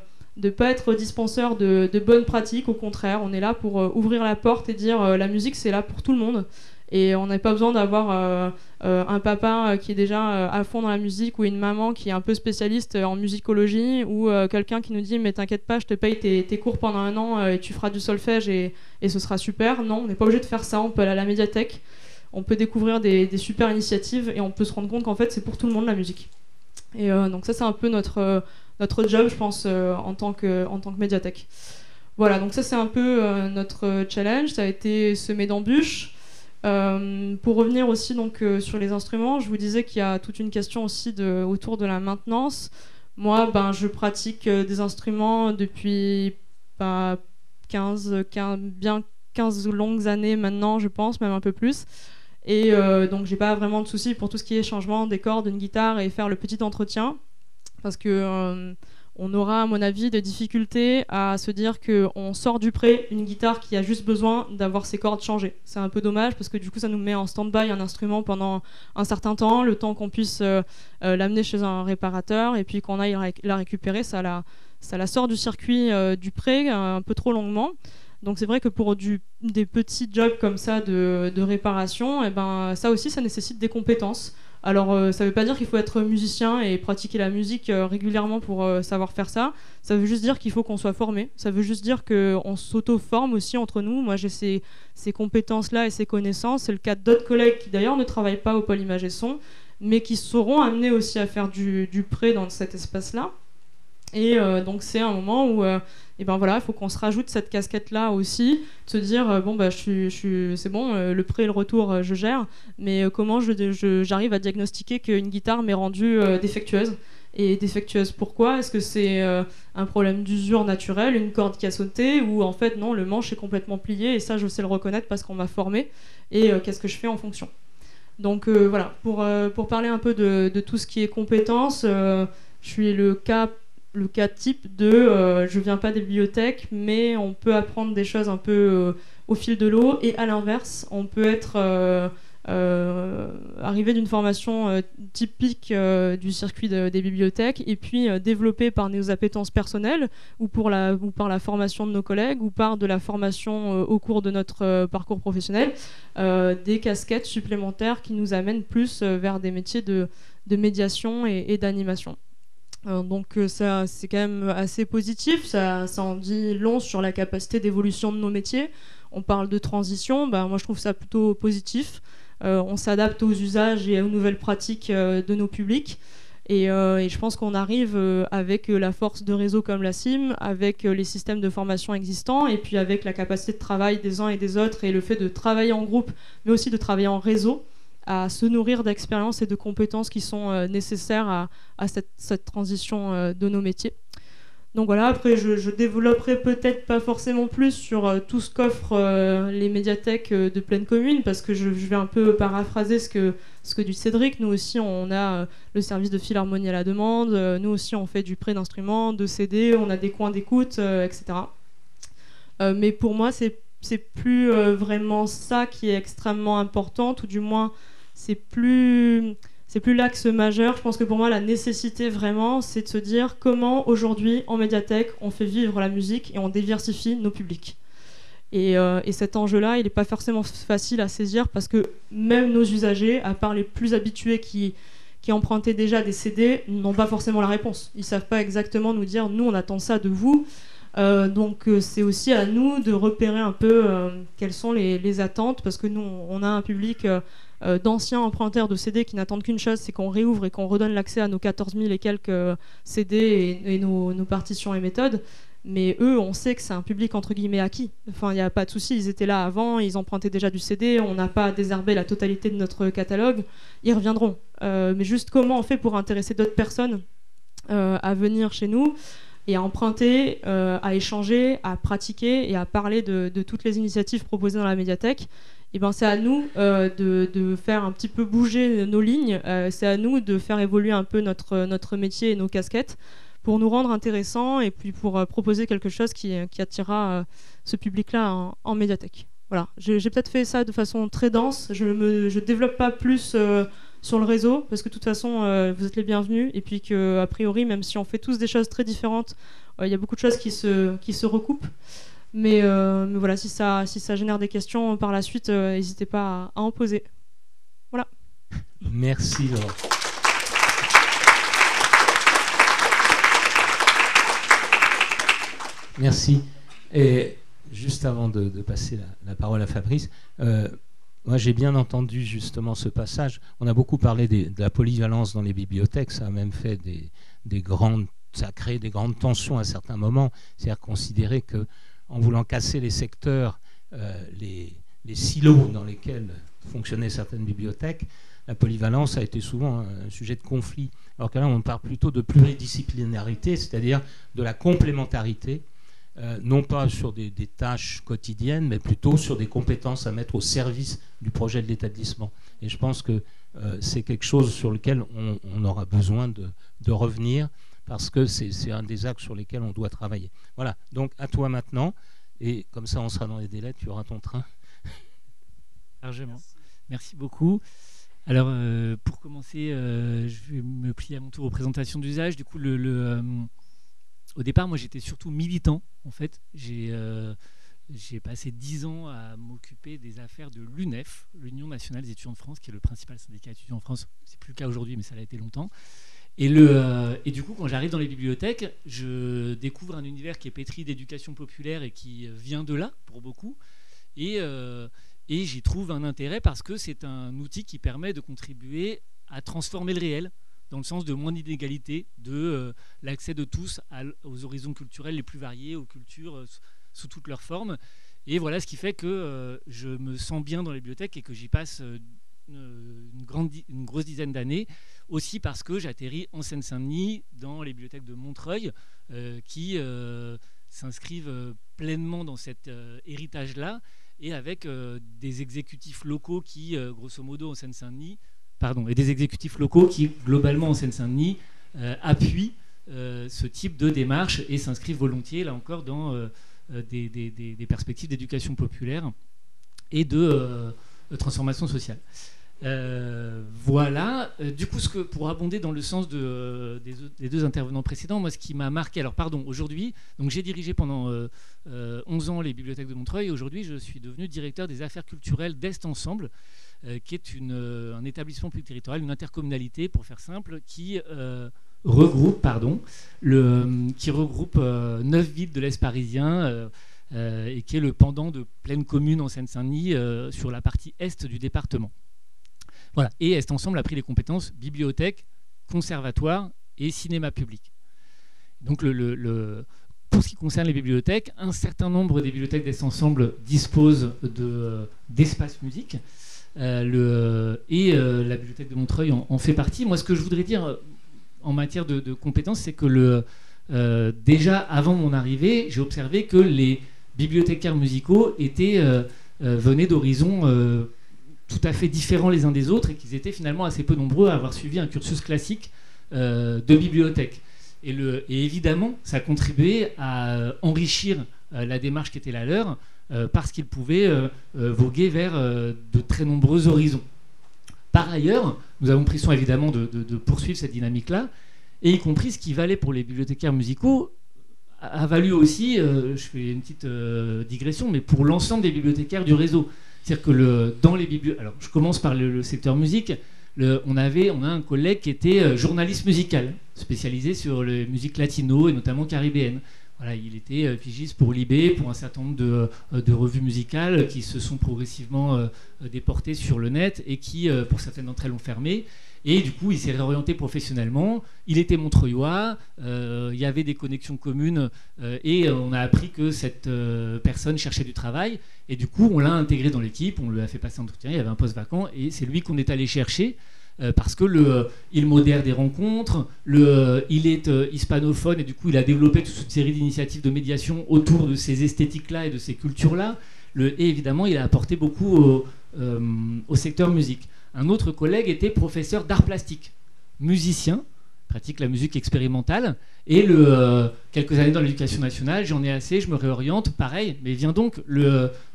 pas être dispenseur de, bonnes pratiques. Au contraire, on est là pour euh, ouvrir la porte et dire la musique c'est là pour tout le monde. Et on n'a pas besoin d'avoir un papa qui est déjà à fond dans la musique ou une maman qui est un peu spécialiste en musicologie ou quelqu'un qui nous dit mais t'inquiète pas, je te paye tes, cours pendant un an et tu feras du solfège et, et ce sera super. Non, on n'est pas obligé de faire ça. On peut aller à la médiathèque, on peut découvrir des, des super initiatives et on peut se rendre compte qu'en fait c'est pour tout le monde la musique. Et euh, donc ça, c'est un peu notre, euh, notre job, je pense, euh, en, tant que, en tant que médiathèque. Voilà, donc ça, c'est un peu notre challenge. Ça a été semé d'embûches. pour revenir aussi donc sur les instruments, je vous disais qu'il y a toute une question aussi autour de la maintenance. Moi, ben, je pratique des instruments depuis 15, ben, 15, bien 15 longues années maintenant, je pense, même un peu plus. Et euh, donc, j'ai pas vraiment de soucis pour tout ce qui est changement des cordes d'une guitare et faire le petit entretien. Parce que euh, on aura, à mon avis, des difficultés à se dire qu'on sort du pré une guitare qui a juste besoin d'avoir ses cordes changées. C'est un peu dommage parce que du coup, ça nous met en stand-by un instrument pendant un certain temps, le temps qu'on puisse euh, l'amener chez un réparateur et puis qu'on aille la récupérer, ça la, sort du circuit du pré un peu trop longuement. Donc c'est vrai que pour des petits jobs comme ça de, réparation, eh ben, ça aussi, ça nécessite des compétences. Alors euh, ça ne veut pas dire qu'il faut être musicien et pratiquer la musique euh, régulièrement pour euh, savoir faire ça. Ça veut juste dire qu'il faut qu'on soit formé. Ça veut juste dire qu'on s'auto-forme aussi entre nous. Moi j'ai ces, ces compétences-là et ces connaissances. C'est le cas d'autres collègues qui d'ailleurs ne travaillent pas au pôle image et son, mais qui seront amenés aussi à faire du prêt dans cet espace-là. Et donc c'est un moment où et ben voilà, il faut qu'on se rajoute cette casquette-là aussi, de se dire euh, bon bah je suis, c'est bon, euh, le prêt et le retour euh, je gère, mais comment j'arrive à diagnostiquer qu'une guitare m'est rendue défectueuse? Et défectueuse pourquoi? Est-ce que c'est un problème d'usure naturelle, une corde qui a sauté, ou en fait non, le manche est complètement plié et ça je sais le reconnaître parce qu'on m'a formé et qu'est-ce que je fais en fonction? Donc voilà, pour, pour parler un peu de, de, tout ce qui est compétences, je suis le cas le cas type de euh, je viens pas des bibliothèques, mais on peut apprendre des choses un peu euh, au fil de l'eau, et à l'inverse, on peut être euh, arrivé d'une formation typique du circuit des bibliothèques, et puis développé par nos appétences personnelles, ou, par la formation de nos collègues, ou par de la formation au cours de notre parcours professionnel, des casquettes supplémentaires qui nous amènent plus vers des métiers de médiation et d'animation. Euh, donc euh, ça, c'est quand même assez positif, ça, ça, en dit long sur la capacité d'évolution de nos métiers. On parle de transition, bah, moi je trouve ça plutôt positif. Euh, on s'adapte aux usages et aux nouvelles pratiques de nos publics. Et, et je pense qu'on arrive avec la force de réseaux comme la CIM, avec les systèmes de formation existants, et puis avec la capacité de travail des uns et des autres, et le fait de travailler en groupe, mais aussi de travailler en réseau, à se nourrir d'expériences et de compétences qui sont euh, nécessaires à, cette, transition euh, de nos métiers. Donc voilà, après je, développerai peut-être pas forcément plus sur euh, tout ce qu'offrent les médiathèques de pleine commune, parce que je, vais un peu paraphraser ce que, ce que dit Cédric. Nous aussi, on a le service de philharmonie à la demande, nous aussi on fait du prêt d'instruments, de CD, on a des coins d'écoute, etc. mais pour moi, c'est plus vraiment ça qui est extrêmement important, ou du moins c'est plus c'est plus l'axe majeur. Je pense que pour moi, la nécessité vraiment, c'est de se dire comment aujourd'hui, en médiathèque, on fait vivre la musique et on diversifie nos publics. Et, euh, cet enjeu-là, il n'est pas forcément facile à saisir parce que même nos usagers, à part les plus habitués qui, qui empruntaient déjà des CD, n'ont pas forcément la réponse. Ils ne savent pas exactement nous dire, nous, on attend ça de vous. Euh, donc euh, c'est aussi à nous de repérer un peu quelles sont les, attentes parce que nous, on a un public euh, d'anciens emprunteurs de CD qui n'attendent qu'une chose, c'est qu'on réouvre et qu'on redonne l'accès à nos 14 000 et quelques euh, CD et, nos, partitions et méthodes. Mais eux, on sait que c'est un public entre guillemets acquis. Enfin, il n'y a pas de souci, ils étaient là avant, ils empruntaient déjà du CD, on n'a pas désherbé la totalité de notre catalogue, ils reviendront. Euh, mais juste comment on fait pour intéresser d'autres personnes à venir chez nous et à emprunter, à échanger, à pratiquer et à parler de, de, toutes les initiatives proposées dans la médiathèque? Eh ben, c'est à nous euh, de, faire un petit peu bouger nos lignes, euh, c'est à nous de faire évoluer un peu notre, notre métier et nos casquettes pour nous rendre intéressants et puis pour euh, proposer quelque chose qui, attirera ce public-là en, médiathèque. Voilà, j'ai peut-être fait ça de façon très dense, je ne développe pas plus sur le réseau parce que de toute façon vous êtes les bienvenus et puis que priori même si on fait tous des choses très différentes, il y a beaucoup de choses qui se, qui se recoupent. Euh, mais, voilà, si ça, génère des questions par la suite, euh, n'hésitez pas à, en poser. Voilà. Merci Laure. Merci. Et juste avant de, passer la, parole à Fabrice, euh, moi j'ai bien entendu justement ce passage. On a beaucoup parlé de la polyvalence dans les bibliothèques, ça a même fait des, des grandes, ça a créé des grandes tensions à certains moments. C'est-à-dire considérer que en voulant casser les secteurs, euh, les, silos dans lesquels fonctionnaient certaines bibliothèques, la polyvalence a été souvent un sujet de conflit. Alors que là, on parle plutôt de pluridisciplinarité, c'est-à-dire de la complémentarité, euh, non pas sur des, tâches quotidiennes, mais plutôt sur des compétences à mettre au service du projet de l'établissement. Et je pense que euh, c'est quelque chose sur lequel on, aura besoin de, de revenir parce que c'est un des axes sur lesquels on doit travailler. Voilà, donc à toi maintenant, et comme ça on sera dans les délais, tu auras ton train. <laughs> Largement. Merci, beaucoup. Alors, euh, pour commencer, euh, je vais me plier à mon tour aux présentations d'usage. Du coup, euh, au départ, moi, j'étais surtout militant. En fait, j'ai passé dix ans à m'occuper des affaires de l'UNEF, l'Union nationale des étudiants de France, qui est le principal syndicat étudiant en France. C'est plus le cas aujourd'hui, mais ça l'a été longtemps. Et, le, euh, et du coup, quand j'arrive dans les bibliothèques, je découvre un univers qui est pétri d'éducation populaire et qui vient de là pour beaucoup. Et, euh, et j'y trouve un intérêt parce que c'est un outil qui permet de contribuer à transformer le réel dans le sens de moins d'inégalité, de euh, l'accès de tous aux horizons culturels les plus variés, aux cultures sous toutes leurs formes. Et voilà ce qui fait que je me sens bien dans les bibliothèques et que j'y passe une, grande, une grosse dizaine d'années aussi parce que j'atterris en Seine-Saint-Denis dans les bibliothèques de Montreuil euh, qui euh, s'inscrivent euh, pleinement dans cet héritage-là et avec des exécutifs locaux qui, grosso modo, en Seine-Saint-Denis, pardon, et des exécutifs locaux qui, globalement, en Seine-Saint-Denis, appuient ce type de démarche et s'inscrivent volontiers, là encore, dans des, des, perspectives d'éducation populaire et de transformation sociale. Euh, voilà. Euh, du coup, ce que, pour abonder dans le sens de, euh, des, deux intervenants précédents, moi, ce qui m'a marqué, alors pardon, aujourd'hui, donc j'ai dirigé pendant 11 ans les bibliothèques de Montreuil. Aujourd'hui, je suis devenu directeur des affaires culturelles d'Est Ensemble, qui est un établissement public territorial, une intercommunalité, pour faire simple, qui regroupe, pardon, le, qui regroupe neuf villes de l'Est parisien. Et qui est le pendant de pleine commune en Seine-Saint-Denis sur la partie est du département. Voilà. Et Est Ensemble a pris les compétences bibliothèque, conservatoire et cinéma public. Donc, pour ce qui concerne les bibliothèques, un certain nombre des bibliothèques d'Est Ensemble disposent d'espaces de, musique. Euh, le, et euh, la bibliothèque de Montreuil en, fait partie. Moi, ce que je voudrais dire euh, en matière de, compétences, c'est que déjà avant mon arrivée, j'ai observé que les bibliothécaires musicaux étaient, venaient d'horizons tout à fait différents les uns des autres et qu'ils étaient finalement assez peu nombreux à avoir suivi un cursus classique de bibliothèque. Et, évidemment, ça a contribué à enrichir la démarche qui était la leur, parce qu'ils pouvaient voguer vers de très nombreux horizons. Par ailleurs, nous avons pris soin évidemment de, poursuivre cette dynamique-là, et y compris ce qui valait pour les bibliothécaires musicaux a valu aussi, euh, je fais une petite euh, digression, mais pour l'ensemble des bibliothécaires du réseau. C'est-à-dire que le, dans les bibliothèques, alors je commence par le, secteur musique, on, avait, on a un collègue qui était euh, journaliste musical, spécialisé sur les musiques latino et notamment caribéennes il était pigiste pour Libé, pour un certain nombre de, revues musicales qui se sont progressivement déportées sur le net et qui, pour certaines d'entre elles, ont fermé. Et du coup, il s'est réorienté professionnellement. Il était montreuillois, il y avait des connexions communes et on a appris que cette personne cherchait du travail. Et du coup, on l'a intégré dans l'équipe, on lui a fait passer un entretien, il y avait un poste vacant et c'est lui qu'on est allé chercher. Euh, parce que il modère des rencontres, il est euh, hispanophone et du coup il a développé toute une série d'initiatives de médiation autour de ces esthétiques-là et de ces cultures-là. Et évidemment, il a apporté beaucoup au, euh, au secteur musique. Un autre collègue était professeur d'art plastique, musicien, pratique la musique expérimentale. Et euh, quelques années dans l'éducation nationale, j'en ai assez, je me réoriente, pareil. Mais viens donc,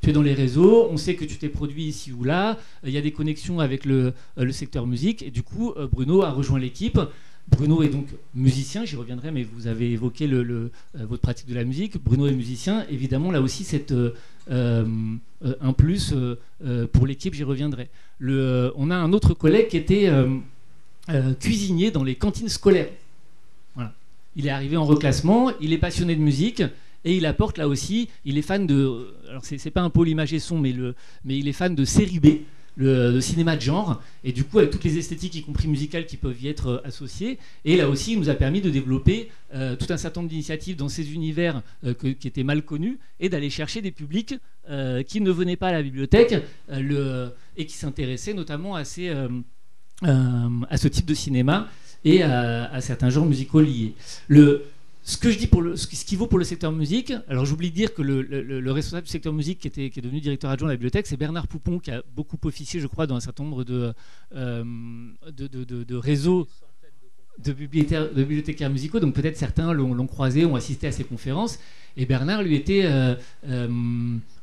tu es dans les réseaux, on sait que tu t'es produit ici ou là, il y a des connexions avec le, euh, secteur musique. Et du coup, euh, Bruno a rejoint l'équipe. Bruno est donc musicien, j'y reviendrai, mais vous avez évoqué votre pratique de la musique. Bruno est musicien, évidemment, là aussi, c'est un plus pour l'équipe, j'y reviendrai. On a un autre collègue qui était euh, cuisinier dans les cantines scolaires. Il est arrivé en reclassement, il est passionné de musique et il apporte là aussi, il est fan de, alors c'est pas un pôle image et son, mais, mais il est fan de série B, le, cinéma de genre, et du coup avec toutes les esthétiques, y compris musicales, qui peuvent y être euh, associées. Et là aussi, il nous a permis de développer euh, tout un certain nombre d'initiatives dans ces univers qui étaient mal connus, et d'aller chercher des publics qui ne venaient pas à la bibliothèque et qui s'intéressaient notamment à ces euh, à ce type de cinéma et à, certains genres musicaux liés. Ce que je dis pour ce qui vaut pour le secteur musique, alors j'oublie de dire que le, responsable du secteur musique qui, était, qui est devenu directeur adjoint de la bibliothèque, c'est Bernard Poupon qui a beaucoup officié, je crois, dans un certain nombre de, euh, de, de, réseaux de bibliothécaires, musicaux, donc peut-être certains l'ont croisé, ont assisté à ses conférences. Et Bernard lui était euh,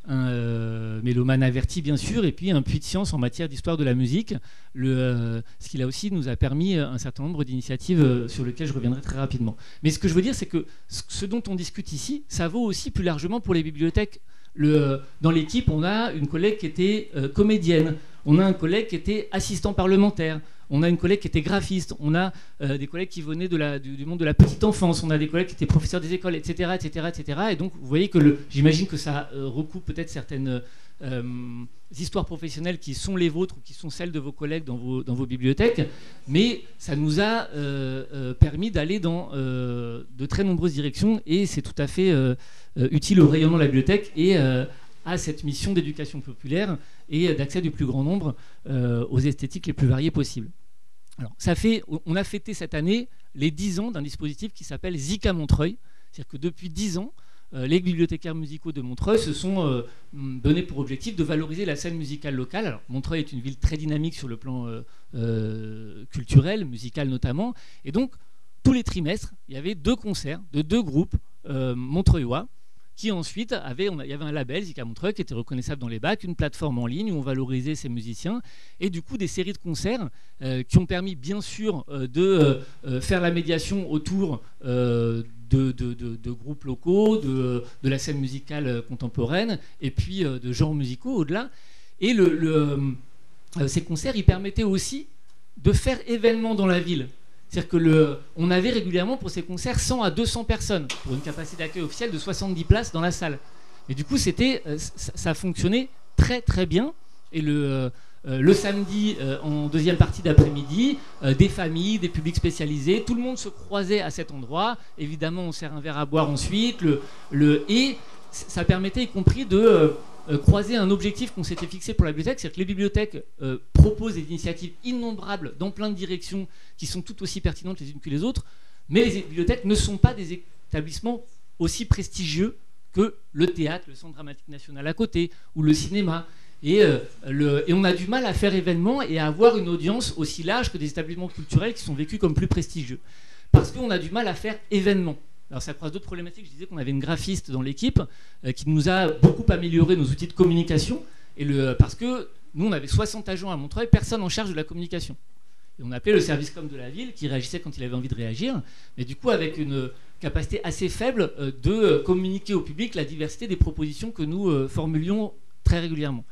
un euh, mélomane averti bien sûr, et puis un puits de science en matière d'histoire de la musique, euh, ce qui là aussi nous a permis un certain nombre d'initiatives euh, sur lesquelles je reviendrai très rapidement. Mais ce que je veux dire, c'est que ce dont on discute ici, ça vaut aussi plus largement pour les bibliothèques. Dans l'équipe, on a une collègue qui était comédienne, on a un collègue qui était assistant parlementaire, on a une collègue qui était graphiste, on a euh, des collègues qui venaient du, monde de la petite enfance, on a des collègues qui étaient professeurs des écoles, etc. etc., etc. Et donc, vous voyez que j'imagine que ça euh, recoupe peut-être certaines euh, histoires professionnelles qui sont les vôtres ou qui sont celles de vos collègues dans vos bibliothèques, mais ça nous a permis d'aller dans de très nombreuses directions et c'est tout à fait utile au rayonnement de la bibliothèque et à cette mission d'éducation populaire et d'accès du plus grand nombre euh, aux esthétiques les plus variées possibles. Alors, ça fait, on a fêté cette année les 10 ans d'un dispositif qui s'appelle Zika Montreuil. C'est-à-dire que depuis 10 ans, euh, les bibliothécaires musicaux de Montreuil se sont euh, donnés pour objectif de valoriser la scène musicale locale. Montreuil est une ville très dynamique sur le plan culturel, musical notamment. Et donc, tous les trimestres, il y avait deux concerts de deux groupes montreuillois qui ensuite avait, il y avait un label, Zika Montreux, qui était reconnaissable dans les bacs, une plateforme en ligne où on valorisait ces musiciens, et du coup des séries de concerts euh, qui ont permis bien sûr euh, de euh, faire la médiation autour de, groupes locaux, de, la scène musicale contemporaine, et puis de genres musicaux au-delà. Et ces concerts, ils permettaient aussi de faire événements dans la ville. C'est-à-dire que on avait régulièrement pour ces concerts 100 à 200 personnes pour une capacité d'accueil officielle de 70 places dans la salle. Et du coup, c'était, euh, ça, fonctionnait très très bien. Et le, euh, euh, samedi, en deuxième partie d'après-midi, des familles, des publics spécialisés, tout le monde se croisait à cet endroit. Évidemment, on sert un verre à boire ensuite. Et ça permettait y compris de euh, croiser un objectif qu'on s'était fixé pour la bibliothèque, c'est que les bibliothèques euh, proposent des initiatives innombrables dans plein de directions qui sont toutes aussi pertinentes les unes que les autres, mais les bibliothèques ne sont pas des établissements aussi prestigieux que le théâtre, le Centre dramatique national à côté, ou le cinéma. Euh, et, on a du mal à faire événement et à avoir une audience aussi large que des établissements culturels qui sont vécus comme plus prestigieux. Parce qu'on a du mal à faire événement. Alors ça croise d'autres problématiques. Je disais qu'on avait une graphiste dans l'équipe euh, qui nous a beaucoup amélioré nos outils de communication. Le, parce que nous, on avait 60 agents à Montreuil, personne en charge de la communication. Et on appelait le service com de la ville qui réagissait quand il avait envie de réagir, mais du coup avec une capacité assez faible euh, de communiquer au public la diversité des propositions que nous formulions très régulièrement.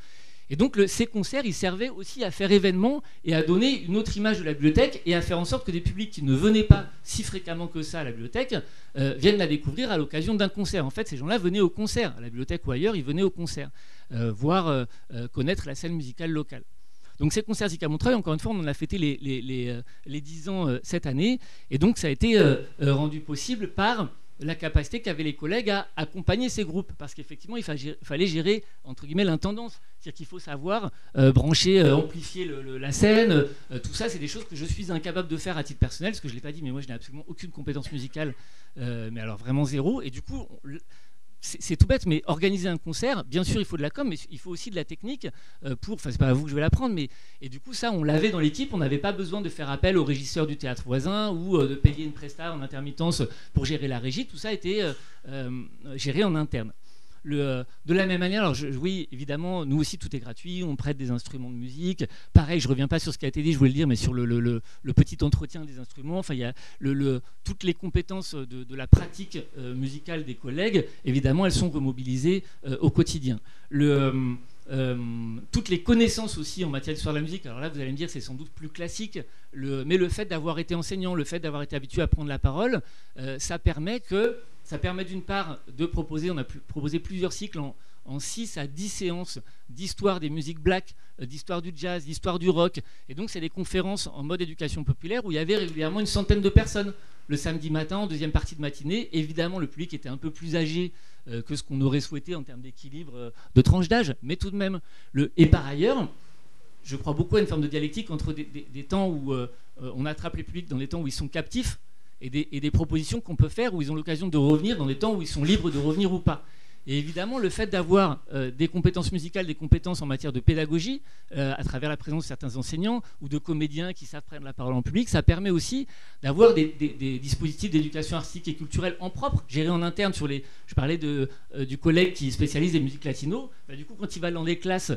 Et donc ces concerts, ils servaient aussi à faire événement et à donner une autre image de la bibliothèque et à faire en sorte que des publics qui ne venaient pas si fréquemment que ça à la bibliothèque euh, viennent la découvrir à l'occasion d'un concert. En fait, ces gens-là venaient au concert, à la bibliothèque ou ailleurs, ils venaient au concert, euh, voir euh, connaître la scène musicale locale. Donc ces concerts Zika Montreuil, encore une fois, on en a fêté les, les, les 10 ans cette année, et donc ça a été rendu possible par la capacité qu'avaient les collègues à accompagner ces groupes, parce qu'effectivement, il fallait gérer, entre guillemets, l'intendance. C'est-à-dire qu'il faut savoir euh, brancher, euh, amplifier la scène. Euh, tout ça, c'est des choses que je suis incapable de faire à titre personnel, parce que je ne l'ai pas dit, mais moi, je n'ai absolument aucune compétence musicale, mais alors vraiment zéro. Et du coup, c'est tout bête, mais organiser un concert, bien sûr, il faut de la com, mais il faut aussi de la technique euh, pour. Enfin, c'est pas à vous que je vais l'apprendre, mais et du coup, ça, on l'avait dans l'équipe. On n'avait pas besoin de faire appel au régisseur du théâtre voisin ou euh, de payer une presta en intermittence pour gérer la régie. Tout ça été euh, géré en interne de la même manière, alors oui, évidemment, nous aussi, tout est gratuit, on prête des instruments de musique. Pareil, je ne reviens pas sur ce qui a été dit, je voulais le dire, mais sur le, petit entretien des instruments, enfin, il y a toutes les compétences de, la pratique euh, musicale des collègues, évidemment, elles sont remobilisées euh, au quotidien. Euh, toutes les connaissances aussi en matière d'histoire de la musique. Alors là, vous allez me dire, c'est sans doute plus classique, mais le fait d'avoir été enseignant, le fait d'avoir été habitué à prendre la parole, ça permet que ça permet d'une part de proposer, on a proposé plusieurs cycles en, en 6 à 10 séances d'histoire des musiques black, euh, d'histoire du jazz, d'histoire du rock. Et donc, c'est des conférences en mode éducation populaire où il y avait régulièrement une centaine de personnes le samedi matin, en deuxième partie de matinée. Évidemment, le public était un peu plus âgé euh, que ce qu'on aurait souhaité en termes d'équilibre euh, de tranche d'âge, mais tout de même. Et par ailleurs, je crois beaucoup à une forme de dialectique entre des temps où on attrape les publics dans des temps où ils sont captifs et des, propositions qu'on peut faire où ils ont l'occasion de revenir dans des temps où ils sont libres de revenir ou pas. Et évidemment, le fait d'avoir euh, des compétences musicales, des compétences en matière de pédagogie, euh, à travers la présence de certains enseignants ou de comédiens qui savent prendre la parole en public, ça permet aussi d'avoir des, dispositifs d'éducation artistique et culturelle en propre, gérés en interne sur les. Je parlais euh, du collègue qui spécialise les musiques latino. Bah, du coup, quand il va dans les classes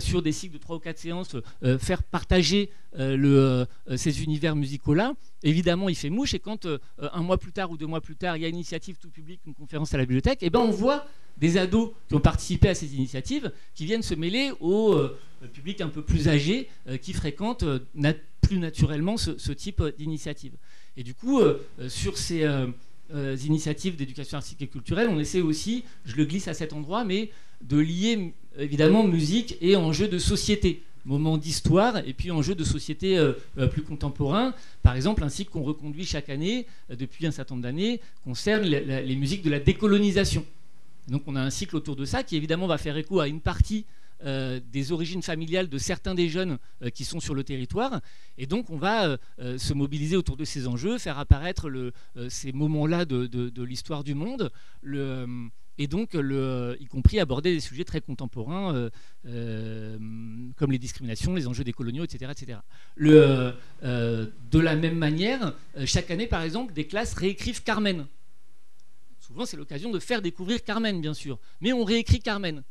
sur des cycles de 3 ou 4 séances, faire partager ces univers musicaux-là, évidemment, il fait mouche. Et quand un mois plus tard ou deux mois plus tard, il y a une initiative tout public, une conférence à la bibliothèque, eh ben on voit des ados qui ont participé à ces initiatives qui viennent se mêler au euh, public un peu plus âgé euh, qui fréquente euh, plus naturellement ce, type d'initiative. Et du coup, sur ces initiatives d'éducation artistique et culturelle, on essaie aussi, je le glisse à cet endroit, mais de lier évidemment musique et enjeux de société moment d'histoire et puis enjeux de société plus contemporains. Par exemple, un cycle qu'on reconduit chaque année depuis un certain nombre d'années concerne les musiques de la décolonisation. Donc on a un cycle autour de ça qui évidemment va faire écho à une partie euh, des origines familiales de certains des jeunes euh, qui sont sur le territoire. Et donc on va euh, se mobiliser autour de ces enjeux, faire apparaître ces moments-là de, l'histoire du monde. Et donc, y compris aborder des sujets très contemporains comme les discriminations, les enjeux des coloniaux, etc. etc. de la même manière, chaque année, par exemple, des classes réécrivent Carmen souvent c'est l'occasion de faire découvrir Carmen, bien sûr. Mais on réécrit Carmen.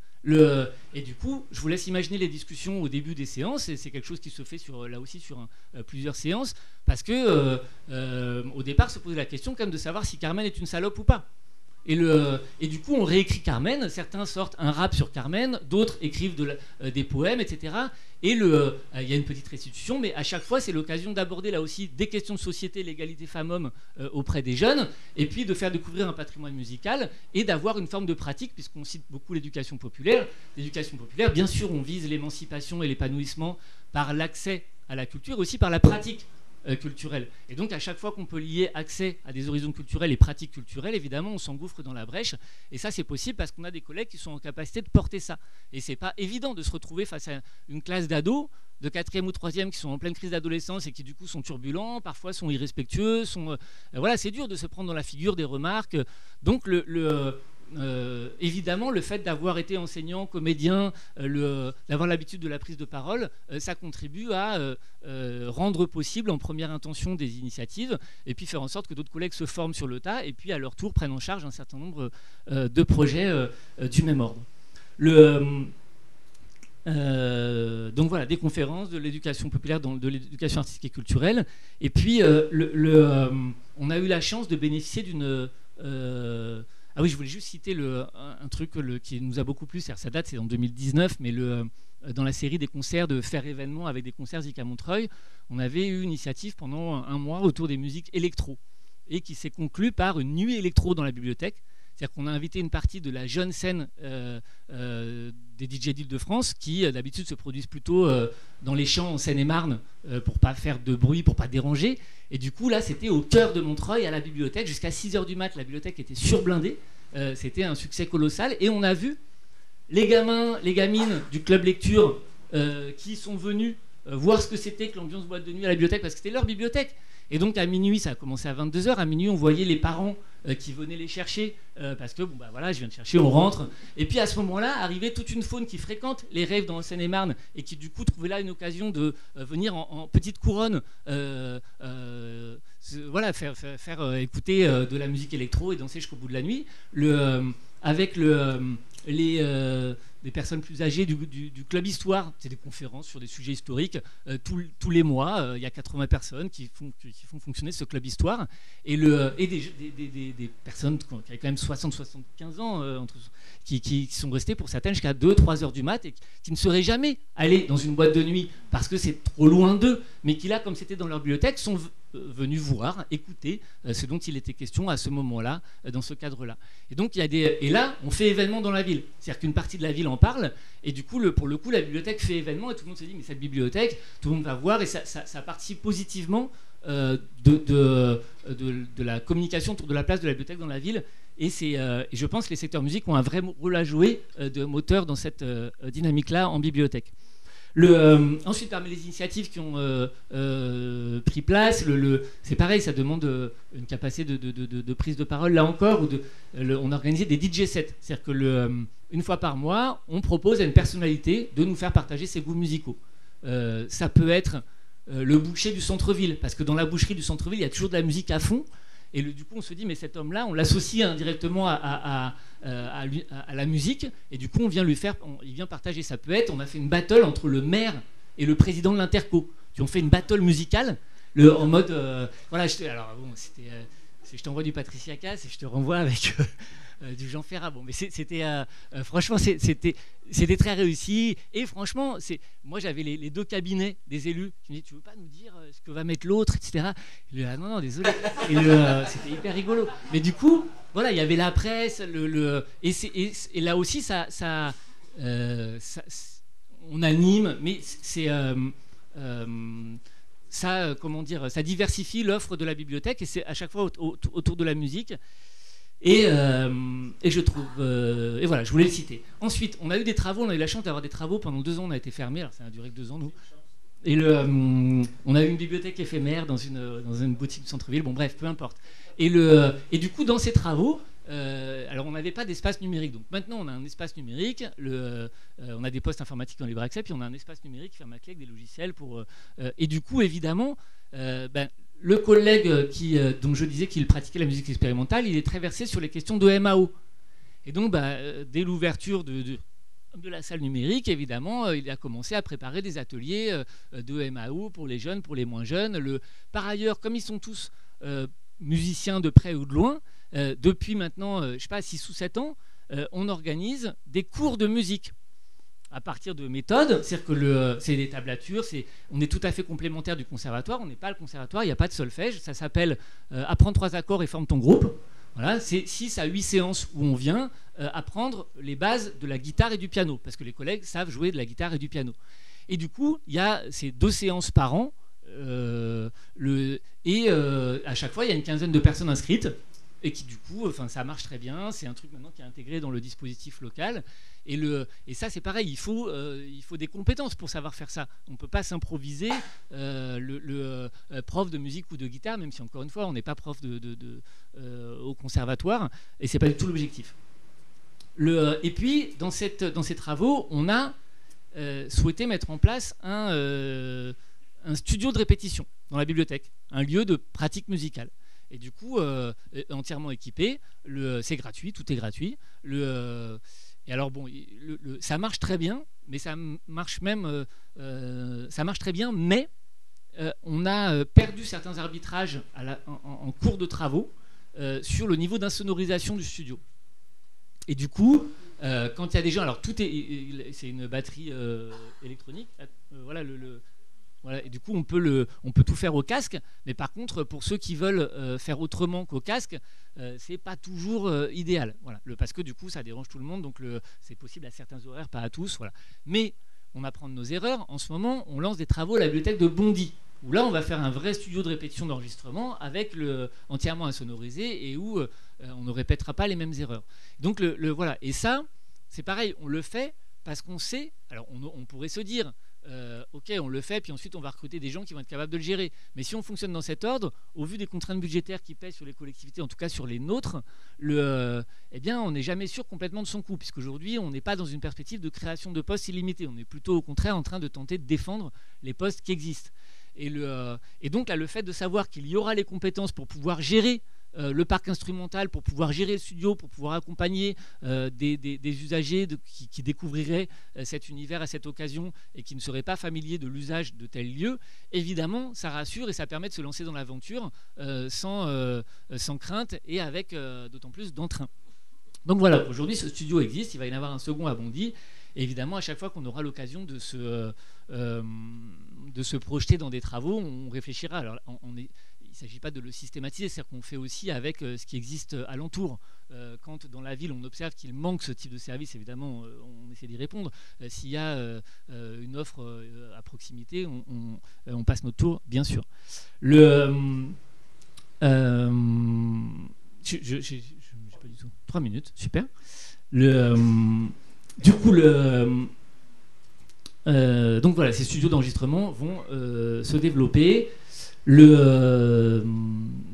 Et du coup, je vous laisse imaginer les discussions au début des séances, et c'est quelque chose qui se fait sur, là aussi sur euh, plusieurs séances, parce que euh, euh, au départ se posait la question quand même de savoir si Carmen est une salope ou pas. Et, le, et, du coup, on réécrit Carmen. Certains sortent un rap sur Carmen, d'autres écrivent de des poèmes, etc. Et le, il y a une petite restitution, mais à chaque fois, c'est l'occasion d'aborder là aussi des questions de société, l'égalité femmes-hommes auprès des jeunes, et puis de faire découvrir un patrimoine musical et d'avoir une forme de pratique, puisqu'on cite beaucoup l'éducation populaire. L'éducation populaire, bien sûr, on vise l'émancipation et l'épanouissement par l'accès à la culture, aussi par la pratique euh, culturelle. Et donc à chaque fois qu'on peut lier accès à des horizons culturels et pratiques culturelles, évidemment, on s'engouffre dans la brèche. Et ça, c'est possible parce qu'on a des collègues qui sont en capacité de porter ça. Et c'est pas évident de se retrouver face à une classe d'ados de quatrième ou troisième qui sont en pleine crise d'adolescence et qui du coup sont turbulents, parfois sont irrespectueux, sont voilà, c'est dur de se prendre dans la figure des remarques. Donc le, euh, évidemment, le fait d'avoir été enseignant, comédien, euh, d'avoir l'habitude de la prise de parole, euh, ça contribue à rendre possible en première intention des initiatives et puis faire en sorte que d'autres collègues se forment sur le tas et puis à leur tour prennent en charge un certain nombre de projets du même ordre. donc voilà, des conférences, de l'éducation populaire, de l'éducation artistique et culturelle. Et puis, on a eu la chance de bénéficier d'une ah oui, je voulais juste citer un, truc qui nous a beaucoup plu, ça date, c'est en 2019, mais le, euh, dans la série des concerts de faire événement avec des concerts Zika Montreuil, on avait eu une initiative pendant un mois autour des musiques électro et qui s'est conclue par une nuit électro dans la bibliothèque. C'est-à-dire qu'on a invité une partie de la jeune scène euh, euh, des DJ d'Île-de-France qui d'habitude se produisent plutôt dans les champs en Seine-et-Marne pour pas faire de bruit, pour pas déranger. Et du coup, là, c'était au cœur de Montreuil, à la bibliothèque. Jusqu'à 6h du mat, la bibliothèque était surblindée. Euh, c'était un succès colossal. Et on a vu les gamins, les gamines du club lecture euh, qui sont venus euh, voir ce que c'était que l'ambiance boîte de nuit à la bibliothèque, parce que c'était leur bibliothèque. Et donc à minuit, ça a commencé à 22h, à minuit on voyait les parents euh, qui venaient les chercher, euh, parce que bon bah voilà, je viens de chercher, on rentre. Et puis à ce moment-là, arrivait toute une faune qui fréquente les rêves dans Seine-et-Marne, et qui du coup trouvait là une occasion de euh, venir en, petite couronne, voilà, faire, écouter de la musique électro et danser jusqu'au bout de la nuit. Le, avec le, les des personnes plus âgées du, club Histoire. C'est des conférences sur des sujets historiques. Euh, tous les mois, euh, il y a 80 personnes qui font, fonctionner ce club Histoire. Et, des, personnes qui avaient quand même 60-75 ans, euh, qui, sont restées pour certaines jusqu'à 2-3 heures du mat et qui, ne seraient jamais allées dans une boîte de nuit parce que c'est trop loin d'eux, mais qui là, comme c'était dans leur bibliothèque, sont venus voir, écouter ce dont il était question à ce moment-là, dans ce cadre-là. Et donc il y a des et là on fait événement dans la ville, c'est-à-dire qu'une partie de la ville en parle et du coup pour le coup la bibliothèque fait événement et tout le monde se dit mais cette bibliothèque, tout le monde va voir et ça, ça, participe positivement de, de, de, la communication autour de la place de la bibliothèque dans la ville et, et je pense que les secteurs musique ont un vrai rôle à jouer de moteur dans cette dynamique-là en bibliothèque. Euh, ensuite, parmi les initiatives qui ont euh, euh, pris place, le, c'est pareil, ça demande une capacité de, prise de parole là encore. On a organisé des DJ sets, c'est-à-dire que le, une fois par mois, on propose à une personnalité de nous faire partager ses goûts musicaux. ça peut être le boucher du centre-ville, parce que dans la boucherie du centre-ville, il y a toujours de la musique à fond. Et du coup, on se dit, mais cet homme-là, on l'associe indirectement à, la musique, et du coup, on vient lui faire, il vient partager. Peut être, on a fait une battle entre le maire et le président de l'Interco, ont fait une battle musicale, le, en mode, euh, voilà, je, alors bon, c'était, euh, je t'envoie du Patricia Cass et je te renvoie avec euh, euh, du Jean Ferrat. Bon, mais c'était euh, euh, franchement, c'était c'était très réussi. Et franchement, c'est moi j'avais les, deux cabinets des élus qui me disaient tu veux pas nous dire ce que va mettre l'autre, etc. Et non non désolé. c'était hyper rigolo. Mais du coup, voilà, il y avait la presse, le, et, là aussi ça, ça, on anime, mais c'est ça, comment dire, ça diversifie l'offre de la bibliothèque et c'est à chaque fois autour de la musique. Euh, et, je trouve. Euh, et voilà, je voulais le citer. Ensuite, on a eu des travaux, on a eu la chance d'avoir des travaux pendant deux ans, on a été fermé, alors ça a duré que deux ans, nous. Et euh, on a eu une bibliothèque éphémère dans une, dans une boutique du centre-ville, bon bref, peu importe. Et, le, et du coup, dans ces travaux, alors on n'avait pas d'espace numérique. Donc maintenant, on a un espace numérique, le, on a des postes informatiques dans les accès, puis on a un espace numérique fermé avec des logiciels. Pour, et du coup, évidemment, ben, le collègue qui, euh, dont je disais qu'il pratiquait la musique expérimentale, il est très versé sur les questions de MAO. Et donc, bah, euh, dès l'ouverture de, la salle numérique, évidemment, euh, il a commencé à préparer des ateliers de MAO pour les jeunes, pour les moins jeunes. Par ailleurs, comme ils sont tous musiciens de près ou de loin, depuis maintenant, je ne sais pas, 6 ou 7 ans, on organise des cours de musique à partir de méthodes, c'est-à-dire que c'est des tablatures, c'est, on est tout à fait complémentaire du conservatoire, on n'est pas le conservatoire, il n'y a pas de solfège, ça s'appelle euh, trois accords et forme ton groupe. Voilà, c'est 6 à 8 séances où on vient euh, apprendre les bases de la guitare et du piano, parce que les collègues savent jouer de la guitare et du piano. Et du coup, il y a ces deux séances par an, euh, et à chaque fois, il y a une quinzaine de personnes inscrites. Et qui du coup, enfin, ça marche très bien. C'est un truc maintenant qui est intégré dans le dispositif local. Et, le, et ça, c'est pareil. Il faut, euh, il faut des compétences pour savoir faire ça. On ne peut pas s'improviser euh, le, prof de musique ou de guitare, même si encore une fois, on n'est pas prof de, de, au conservatoire. Et c'est pas du tout l'objectif. Le, et puis, dans, cette, dans ces travaux, on a souhaité mettre en place un studio de répétition dans la bibliothèque, un lieu de pratique musicale. Et du coup, euh, entièrement équipé, c'est gratuit, tout est gratuit. Euh, et alors bon, ça marche très bien, mais ça marche même, euh, ça marche très bien, mais on a perdu certains arbitrages la, en, cours de travaux sur le niveau d'insonorisation du studio. Et du coup, quand il y a des gens, alors tout est, c'est une batterie électronique. voilà le du coup, on peut, tout faire au casque, mais par contre, pour ceux qui veulent euh, faire autrement qu'au casque, euh, c'est pas toujours euh, idéal. Voilà, le, parce que du coup, ça dérange tout le monde, donc c'est possible à certains horaires, pas à tous. Voilà. Mais on apprend de nos erreurs. En ce moment, on lance des travaux à la bibliothèque de Bondy, où là, on va faire un vrai studio de répétition d'enregistrement avec le entièrement insonorisé et où on ne répétera pas les mêmes erreurs. Donc le, voilà. Et ça, c'est pareil, on le fait parce qu'on sait. Alors on pourrait se dire euh, ok, on le fait, puis ensuite on va recruter des gens qui vont être capables de le gérer. Mais si on fonctionne dans cet ordre, au vu des contraintes budgétaires qui pèsent sur les collectivités, en tout cas sur les nôtres, euh, eh bien, on n'est jamais sûr complètement de son coût, puisqu'aujourd'hui, on n'est pas dans une perspective de création de postes illimitée. On est plutôt au contraire en train de tenter de défendre les postes qui existent. Et, euh, et donc là, le fait de savoir qu'il y aura les compétences pour pouvoir gérer euh, le parc instrumental pour pouvoir gérer le studio, pour pouvoir accompagner euh, des, usagers qui, découvriraient euh, cet univers à cette occasion et qui ne seraient pas familiers de l'usage de tels lieux, évidemment, ça rassure et ça permet de se lancer dans l'aventure sans, crainte et avec d'autant plus d'entrain. Donc voilà, aujourd'hui ce studio existe, il va y en avoir un second à Bondy. évidemment, à chaque fois qu'on aura l'occasion de se, de se projeter dans des travaux, on réfléchira. Alors, on est, il ne s'agit pas de le systématiser, c'est-à-dire qu'on fait aussi avec euh, ce qui existe euh, alentour. Euh, quand dans la ville on observe qu'il manque ce type de service, évidemment, on essaie d'y répondre. S'il y a une offre à proximité, on, passe notre tour, bien sûr. Le, je, je, pas du tout. Trois minutes, super. Le, du coup, le, donc voilà, ces studios d'enregistrement vont se développer. Le, euh,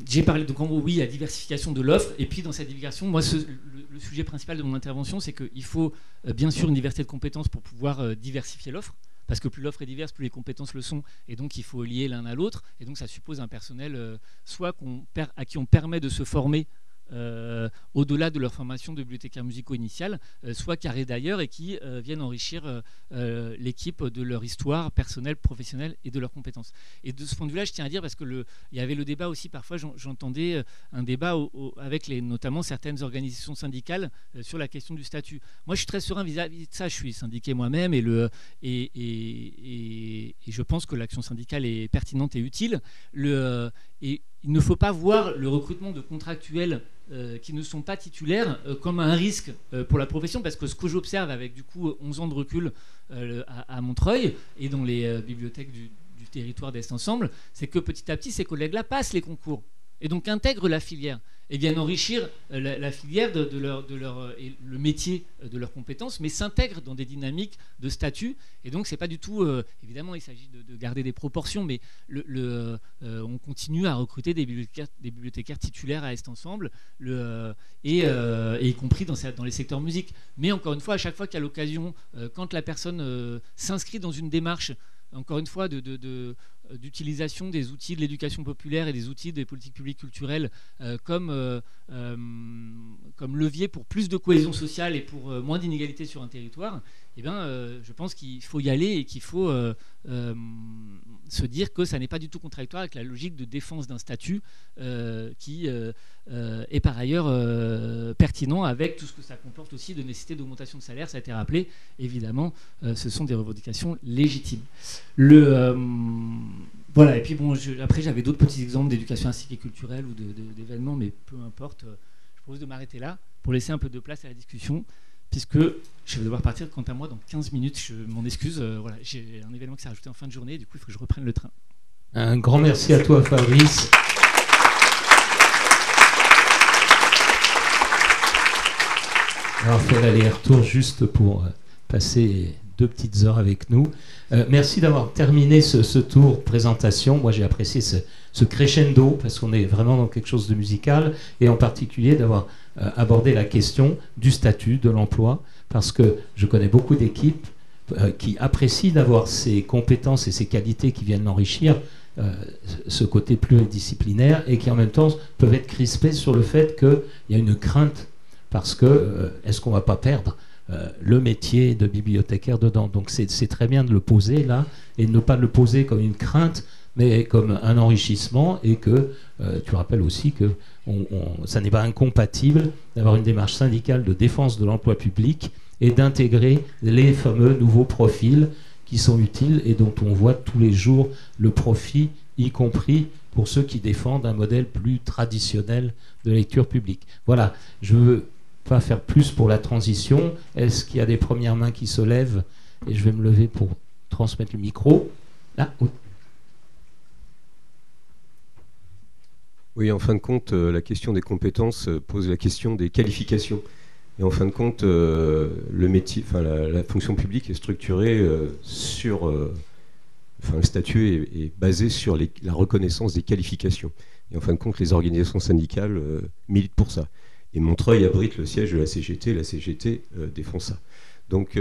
j'ai parlé donc en gros oui la diversification de l'offre. Et puis dans cette diversification, moi le, sujet principal de mon intervention c'est qu'il faut euh, bien sûr une diversité de compétences pour pouvoir euh, diversifier l'offre. Parce que plus l'offre est diverse, plus les compétences le sont, et donc il faut lier l'un à l'autre, et donc ça suppose un personnel soit qu'on à qui on permet de se former euh, au-delà de leur formation de bibliothécaires musicaux initiale, euh, soit carrés d'ailleurs et qui euh, viennent enrichir l'équipe de leur histoire personnelle, professionnelle et de leurs compétences. Et de ce point de vue-là, je tiens à dire, parce qu'il y avait le débat aussi, parfois j'entendais un débat avec notamment certaines organisations syndicales sur la question du statut. Moi, je suis très serein vis-à-vis de ça, je suis syndiqué moi-même et, je pense que l'action syndicale est pertinente et utile. Le, et il ne faut pas voir le recrutement de contractuels euh, qui ne sont pas titulaires euh, comme un risque euh, pour la profession, parce que ce que j'observe avec du coup 11 ans de recul à, Montreuil et dans les bibliothèques du, territoire d'Est Ensemble, c'est que petit à petit ces collègues-là passent les concours et donc intègrent la filière et viennent enrichir euh, la, filière de, leur, de leur, euh, et le métier euh, de leurs compétences, mais s'intègrent dans des dynamiques de statut. Et donc, c'est pas du tout. évidemment, il s'agit de, garder des proportions, mais on continue à recruter des bibliothécaires, titulaires à Est Ensemble, le, et, y compris dans, les secteurs musique. Mais encore une fois, à chaque fois qu'il y a l'occasion, quand la personne s'inscrit dans une démarche, encore une fois, de, d'utilisation des outils de l'éducation populaire et des outils des politiques publiques culturelles euh, comme, euh, comme levier pour plus de cohésion sociale et pour moins d'inégalités sur un territoire, eh bien, je pense qu'il faut y aller et qu'il faut se dire que ça n'est pas du tout contradictoire avec la logique de défense d'un statut qui est par ailleurs pertinent avec tout ce que ça comporte aussi de nécessité d'augmentation de salaire. Ça a été rappelé, évidemment, ce sont des revendications légitimes. Voilà, et puis bon, après j'avais d'autres petits exemples d'éducation ainsi et culturelle ou d'événements, mais peu importe. Euh, je propose de m'arrêter là pour laisser un peu de place à la discussion, puisque je vais devoir partir quant à moi dans 15 minutes. Je m'en excuse. Euh, voilà, j'ai un événement qui s'est rajouté en fin de journée. Du coup, il faut que je reprenne le train. Un grand merci à toi, Fabrice. Alors, faire l'aller-retour juste pour euh, passer deux petites heures avec nous. Euh, merci d'avoir terminé ce, ce, tour présentation. Moi, j'ai apprécié ce, crescendo parce qu'on est vraiment dans quelque chose de musical et en particulier d'avoir abordé la question du statut de l'emploi parce que je connais beaucoup d'équipes euh, qui apprécient d'avoir ces compétences et ces qualités qui viennent enrichir euh, ce côté pluridisciplinaire et qui en même temps peuvent être crispés sur le fait qu'il y a une crainte parce que euh, est-ce qu'on va pas perdre le métier de bibliothécaire dedans? Donc c'est très bien de le poser là et de ne pas le poser comme une crainte mais comme un enrichissement et que tu rappelles aussi que ça n'est pas incompatible d'avoir une démarche syndicale de défense de l'emploi public et d'intégrer les fameux nouveaux profils qui sont utiles et dont on voit tous les jours le profit, y compris pour ceux qui défendent un modèle plus traditionnel de lecture publique. Voilà, je ne veux pas faire plus pour la transition. Est-ce qu'il y a des premières mains qui se lèvent? Et je vais me lever pour transmettre le micro. Là. Oui, en fin de compte, euh, la question des compétences euh, pose la question des qualifications. Et en fin de compte, euh, le métier, enfin, la, fonction publique est structurée sur. Enfin, le statut est, basé sur la reconnaissance des qualifications. Et en fin de compte, les organisations syndicales militent pour ça. Et Montreuil abrite le siège de la CGT, la CGT défend ça. Donc,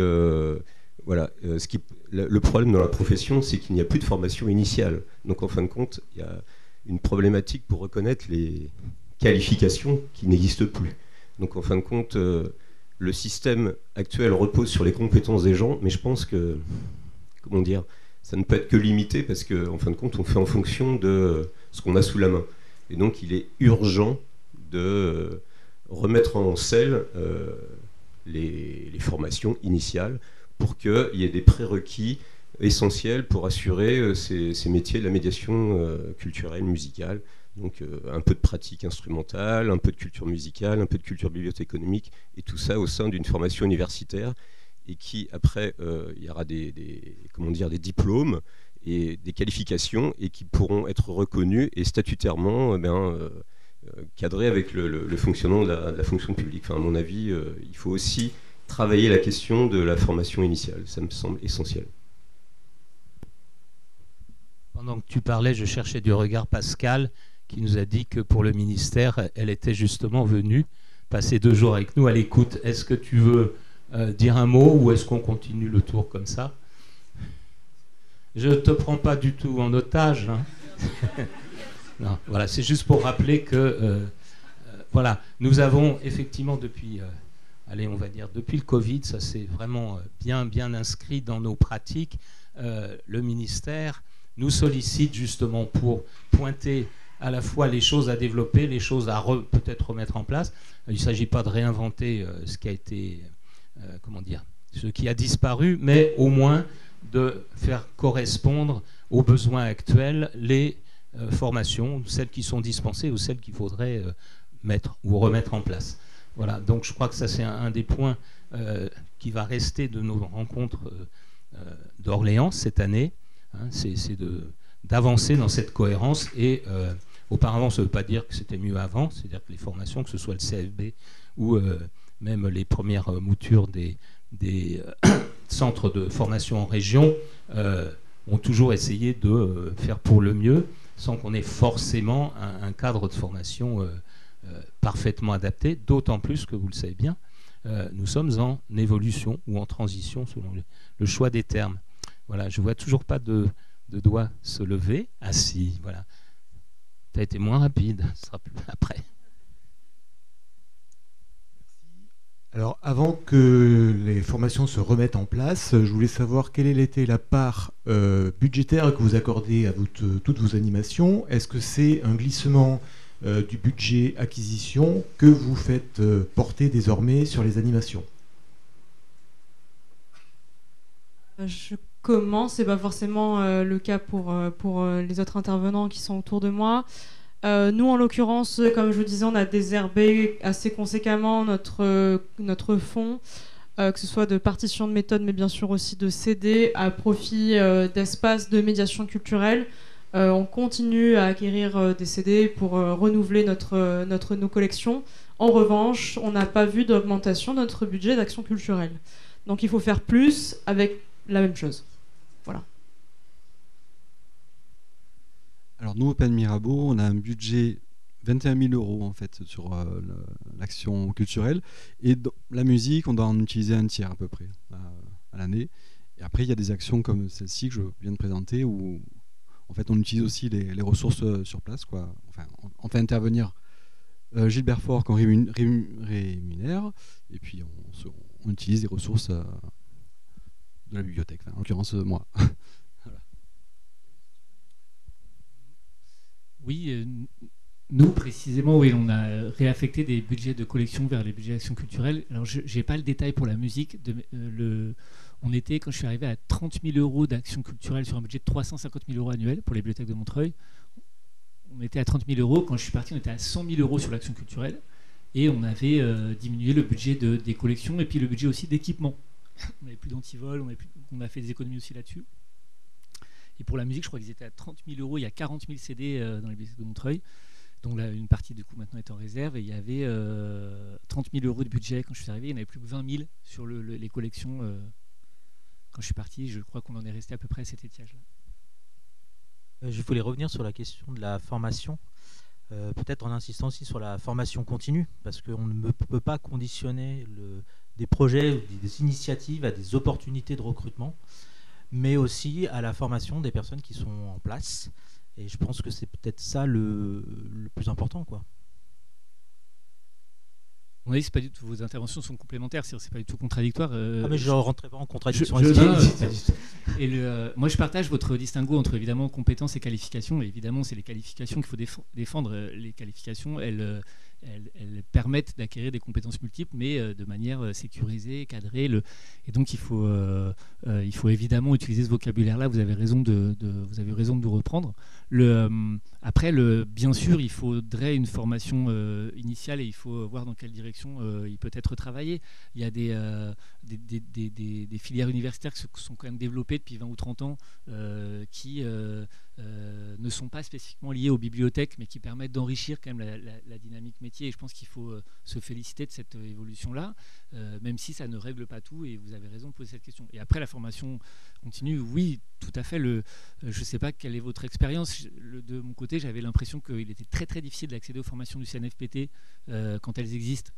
voilà. ce qui, le problème dans la profession, c'est qu'il n'y a plus de formation initiale. Donc, en fin de compte, il y a une problématique pour reconnaître les qualifications qui n'existent plus. Donc en fin de compte, euh, le système actuel repose sur les compétences des gens, mais je pense que, comment dire, ça ne peut être que limité parce qu'en en fin de compte, on fait en fonction de ce qu'on a sous la main. Et donc il est urgent de remettre en selle euh, les, formations initiales pour qu'il y ait des prérequis essentiels pour assurer ces, ces métiers de la médiation culturelle, musicale, donc euh, un peu de pratique instrumentale, un peu de culture musicale, un peu de culture bibliothéconomique, et tout ça au sein d'une formation universitaire, et qui après, euh, il y aura des, comment dire, des diplômes et des qualifications, et qui pourront être reconnus et statutairement eh euh, cadrés avec le, fonctionnement de la, fonction publique. Enfin, à mon avis, il faut aussi travailler la question de la formation initiale, ça me semble essentiel. Pendant que tu parlais, je cherchais du regard Pascal qui nous a dit que pour le ministère, elle était justement venue passer deux jours avec nous à l'écoute. Est-ce que tu veux euh, dire un mot ou est-ce qu'on continue le tour comme ça? Je ne te prends pas du tout en otage. Hein. <laughs> voilà, c'est juste pour rappeler que euh, euh, voilà, nous avons effectivement depuis, allez, on va dire depuis le Covid, ça s'est vraiment bien bien inscrit dans nos pratiques. le ministère nous sollicite justement pour pointer à la fois les choses à développer, les choses à peut-être remettre en place. Il ne s'agit pas de réinventer euh, ce qui a été, euh, comment dire, ce qui a disparu, mais au moins de faire correspondre aux besoins actuels les euh, formations, celles qui sont dispensées ou celles qu'il faudrait mettre ou remettre en place. Voilà, donc je crois que ça c'est un, des points qui va rester de nos rencontres d'Orléans cette année. Hein, c'est d'avancer dans cette cohérence. Et euh, auparavant, ça ne veut pas dire que c'était mieux avant, c'est-à-dire que les formations, que ce soit le CFB ou euh, même les premières moutures des, <coughs> centres de formation en région, euh, ont toujours essayé de faire pour le mieux, sans qu'on ait forcément un, cadre de formation parfaitement adapté, d'autant plus que, vous le savez bien, nous sommes en évolution ou en transition selon le, choix des termes. Voilà, je vois toujours pas de, de doigts se lever, assis, voilà. Tu as été moins rapide, <laughs> ce sera plus après. Alors, avant que les formations se remettent en place, je voulais savoir quelle était la part euh, budgétaire que vous accordez à toutes vos animations. Est-ce que c'est un glissement euh, du budget acquisition que vous faites euh, porter désormais sur les animations? Je comment. C'est pas forcément euh, le cas pour, euh, euh, les autres intervenants qui sont autour de moi. nous, en l'occurrence, comme je vous disais, on a désherbé assez conséquemment notre, fonds, que ce soit de partition de méthode, mais bien sûr aussi de CD, à profit d'espaces de médiation culturelle. on continue à acquérir des CD pour renouveler notre, notre, nos collections. En revanche, on n'a pas vu d'augmentation de notre budget d'action culturelle. Donc il faut faire plus avec la même chose. Voilà. Alors nous, au Pen Mirabeau, on a un budget 21 000 euros en fait sur euh, l'action culturelle. Et la musique, on doit en utiliser un tiers à peu près à, l'année. Et après, il y a des actions comme celle-ci que je viens de présenter où en fait on utilise aussi les, ressources euh, sur place. Quoi. Enfin, on, fait intervenir euh, Gilbert Faure qu'on rémunère et puis on, utilise les ressources de la bibliothèque, en l'occurrence moi. <laughs> Oui, nous, précisément, oui, on a réaffecté des budgets de collection vers les budgets d'action culturelle. Alors, je n'ai pas le détail pour la musique. Euh, on était, quand je suis arrivé, à 30 000 euros d'action culturelle sur un budget de 350 000 euros annuel pour les bibliothèques de Montreuil. On était à 30 000 euros. Quand je suis parti, on était à 100 000 euros sur l'action culturelle. Et on avait euh, diminué le budget de, des collections et puis le budget aussi d'équipement. <laughs> On n'avait plus d'antivol, on, on a fait des économies aussi là-dessus. Et pour la musique, je crois qu'ils étaient à 30 000 euros. Il y a 40 000 CD dans les bibliothèques de Montreuil. Donc là, une partie du coup maintenant est en réserve et il y avait 30 euh, 000 euros de budget quand je suis arrivé. Il n'y en avait plus que 20 000 sur les collections. Euh, quand je suis parti, je crois qu'on en est resté à peu près à cet étiage-là. Euh, je voulais revenir sur la question de la formation. Peut-être en insistant aussi sur la formation continue, parce qu'on ne peut pas conditionner des projets ou des initiatives à des opportunités de recrutement, mais aussi à la formation des personnes qui sont en place. Et je pense que c'est peut-être ça le, plus important, quoi. Oui, c'est pas du tout. Vos interventions sont complémentaires, c'est pas du tout contradictoire. Euh, ah mais je ne rentrais pas en contradiction. et le, euh, moi, je partage votre distinguo entre évidemment compétences et qualifications. Et évidemment, c'est les qualifications qu'il faut défendre. Euh, les qualifications, elles, elles, permettent d'acquérir des compétences multiples, mais euh, de manière euh, sécurisée, cadrée. Et donc, il faut, euh, il faut évidemment utiliser ce vocabulaire-là. Vous avez raison de, vous avez raison de nous reprendre. Le, après, le, bien sûr, il faudrait une formation initiale et il faut voir dans quelle direction il peut être travaillé. Il y a des, filières universitaires qui sont quand même développées depuis 20 ou 30 ans qui euh, ne sont pas spécifiquement liées aux bibliothèques, mais qui permettent d'enrichir quand même la, dynamique métier. Et je pense qu'il faut euh, se féliciter de cette évolution-là, euh, même si ça ne règle pas tout. Et vous avez raison de poser cette question. Et après, la formation continue, oui, tout à fait. Le, je ne sais pas quelle est votre expérience. De mon côté, j'avais l'impression qu'il était très très difficile d'accéder aux formations du CNFPT quand elles existent.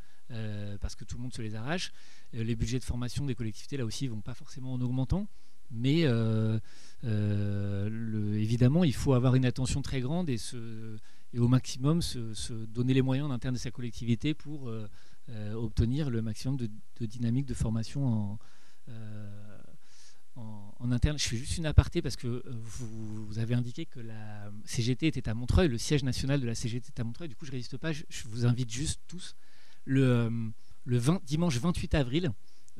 parce que tout le monde se les arrache. les budgets de formation des collectivités, là aussi, ne vont pas forcément en augmentant. Mais euh, euh, évidemment, il faut avoir une attention très grande et, au maximum se, donner les moyens en interne de sa collectivité pour euh, obtenir le maximum de, dynamique de formation en, interne. Je fais juste une aparté parce que vous, avez indiqué que la CGT était à Montreuil, le siège national de la CGT est à Montreuil. Du coup, je ne résiste pas. Je, vous invite juste tous le, le dimanche 28 avril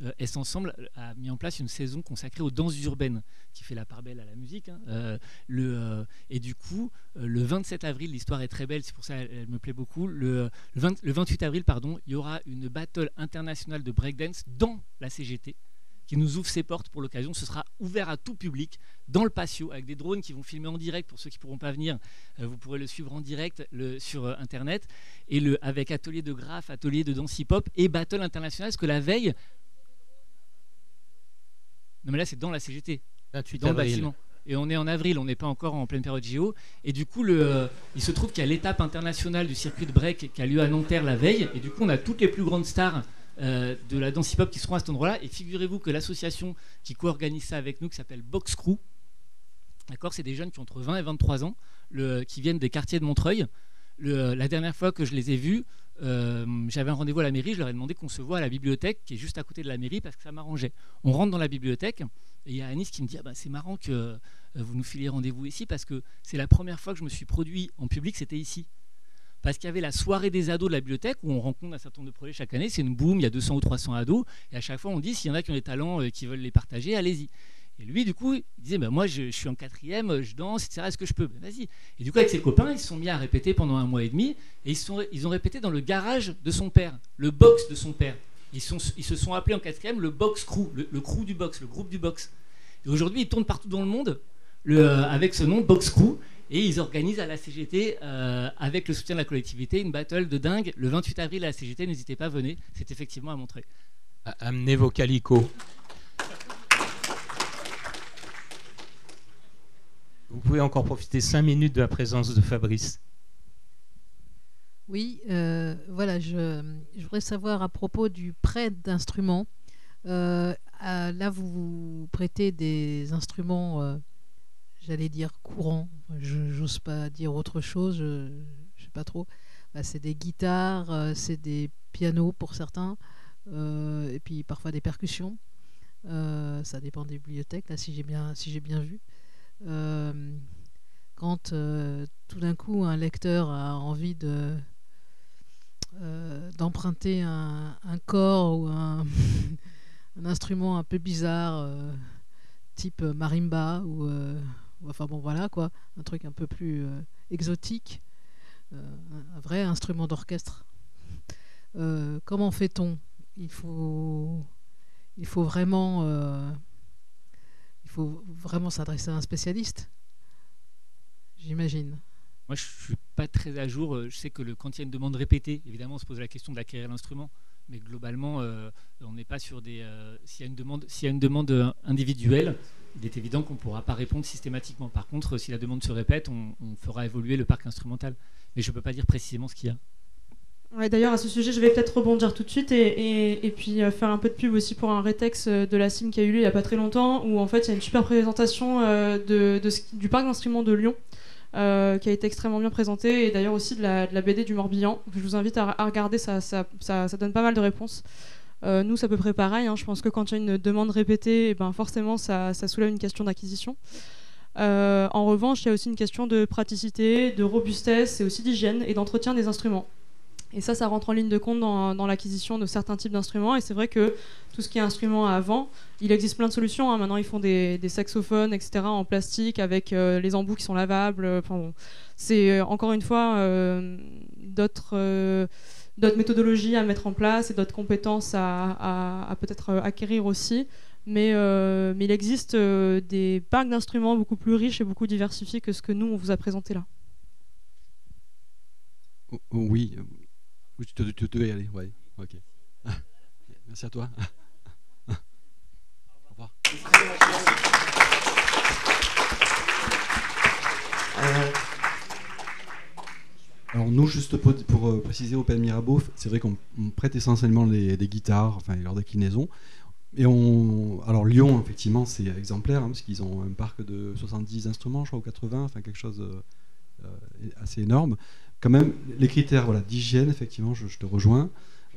euh, S Ensemble a mis en place une saison consacrée aux danses urbaines, qui fait la part belle à la musique. Hein. Euh, le, euh, et du coup, le 27 avril, l'histoire est très belle, c'est pour ça qu'elle me plaît beaucoup. Le, le, 28 avril, pardon, il y aura une battle internationale de breakdance dans la CGT qui nous ouvre ses portes pour l'occasion. Ce sera ouvert à tout public dans le patio avec des drones qui vont filmer en direct pour ceux qui ne pourront pas venir. vous pourrez le suivre en direct le, sur Internet et le, avec atelier de graphes, atelier de danse hip-hop et battle international. Parce que la veille, non, mais là, c'est dans la CGT, dans le bâtiment. Et on est en avril, on n'est pas encore en pleine période JO. Et du coup, le, euh, il se trouve qu'il y a l'étape internationale du circuit de break qui a lieu à Nanterre la veille. Et du coup, on a toutes les plus grandes stars euh, de la danse hip-hop qui seront à cet endroit-là. Et figurez-vous que l'association qui co-organise ça avec nous, qui s'appelle Box Crew, d'accord, c'est des jeunes qui ont entre 20 et 23 ans, le, qui viennent des quartiers de Montreuil. Le, la dernière fois que je les ai vus, j'avais un rendez-vous à la mairie, je leur ai demandé qu'on se voit à la bibliothèque qui est juste à côté de la mairie parce que ça m'arrangeait. On rentre dans la bibliothèque et il y a Anis qui me dit ah bah, c'est marrant que euh, vous nous filiez rendez-vous ici parce que c'est la première fois que je me suis produit en public, c'était ici. Parce qu'il y avait la soirée des ados de la bibliothèque où on rencontre un certain nombre de projets chaque année, c'est une boom, il y a 200 ou 300 ados et à chaque fois on dit s'il y en a qui ont des talents et qui veulent les partager, allez-y. Et lui, du coup, il disait bah, Moi, je, suis en quatrième, je danse, etc. Est-ce que je peux? Ben, Vas-y. Et du coup, avec ses copains, ils se sont mis à répéter pendant un mois et demi. Et ils, sont, ils ont répété dans le garage de son père, le box de son père. Ils, sont, ils se sont appelés en quatrième le box crew, le, crew du box, le groupe du box. Et aujourd'hui, ils tournent partout dans le monde euh, avec ce nom, box crew. Et ils organisent à la CGT, avec le soutien de la collectivité, une battle de dingue. Le 28 avril à la CGT, n'hésitez pas, venez. C'est effectivement à montrer. Amenez vos calicots. Vous pouvez encore profiter cinq minutes de la présence de Fabrice. Oui, euh, voilà, je, voudrais savoir à propos du prêt d'instruments. Euh, là, vous, vous prêtez des instruments, euh, j'allais dire courants. Je n'ose pas dire autre chose, je ne sais pas trop. Bah, c'est des guitares, c'est des pianos pour certains, et puis parfois des percussions. ça dépend des bibliothèques, là, si j'ai bien, si bien vu. Quand tout d'un coup un lecteur a envie euh, d'emprunter un, corps ou <laughs> un, instrument un peu bizarre, euh, type marimba, euh, ou, enfin bon voilà quoi, un truc un peu plus exotique, un, vrai instrument d'orchestre. comment fait-on? Il faut, il faut vraiment, faut vraiment s'adresser à un spécialiste, j'imagine. Moi, je suis pas très à jour. Euh, je sais que le, quand il y a une demande répétée, évidemment, on se pose la question d'acquérir l'instrument. Mais globalement, euh, on n'est pas sur des. Euh, s'il y a une demande, s'il y a une demande individuelle, il est évident qu'on ne pourra pas répondre systématiquement. Par contre, si la demande se répète, on, fera évoluer le parc instrumental. Mais je ne peux pas dire précisément ce qu'il y a. D'ailleurs, à ce sujet, je vais peut-être rebondir tout de suite et, puis faire un peu de pub aussi pour un rétex de la CIM qui a eu lieu il n'y a pas très longtemps, où en fait il y a une super présentation de, du parc d'instruments de Lyon, euh, qui a été extrêmement bien présenté, et d'ailleurs aussi de la, BD du Morbihan. Je vous invite à, regarder, ça, ça, donne pas mal de réponses. Euh, nous, c'est à peu près pareil. Hein. Je pense que quand il y a une demande répétée, eh ben forcément, ça, soulève une question d'acquisition. Euh, en revanche, il y a aussi une question de praticité, de robustesse et aussi d'hygiène et d'entretien des instruments. Et ça, ça rentre en ligne de compte dans, l'acquisition de certains types d'instruments. Et c'est vrai que tout ce qui est instrument avant, il existe plein de solutions. Hein. Maintenant, ils font des, saxophones, etc., en plastique, avec euh, les embouts qui sont lavables. Enfin, C'est euh, encore une fois euh, d'autres méthodologies à mettre en place et d'autres compétences à, peut-être acquérir aussi. Mais, mais il existe des parcs d'instruments beaucoup plus riches et beaucoup diversifiés que ce que nous, on vous a présenté là. Oui, oui, tu, devais y aller, ouais. Ok. Merci à toi. Au revoir. Euh, alors nous, juste pour, euh, préciser au PM Mirabeau, c'est vrai qu'on prête essentiellement des guitares, enfin leurs déclinaisons. Et on, alors Lyon, effectivement, c'est exemplaire, hein, parce qu'ils ont un parc de 70 instruments, je crois, ou 80, enfin quelque chose euh, assez énorme quand même, les critères voilà, d'hygiène, effectivement, je, te rejoins.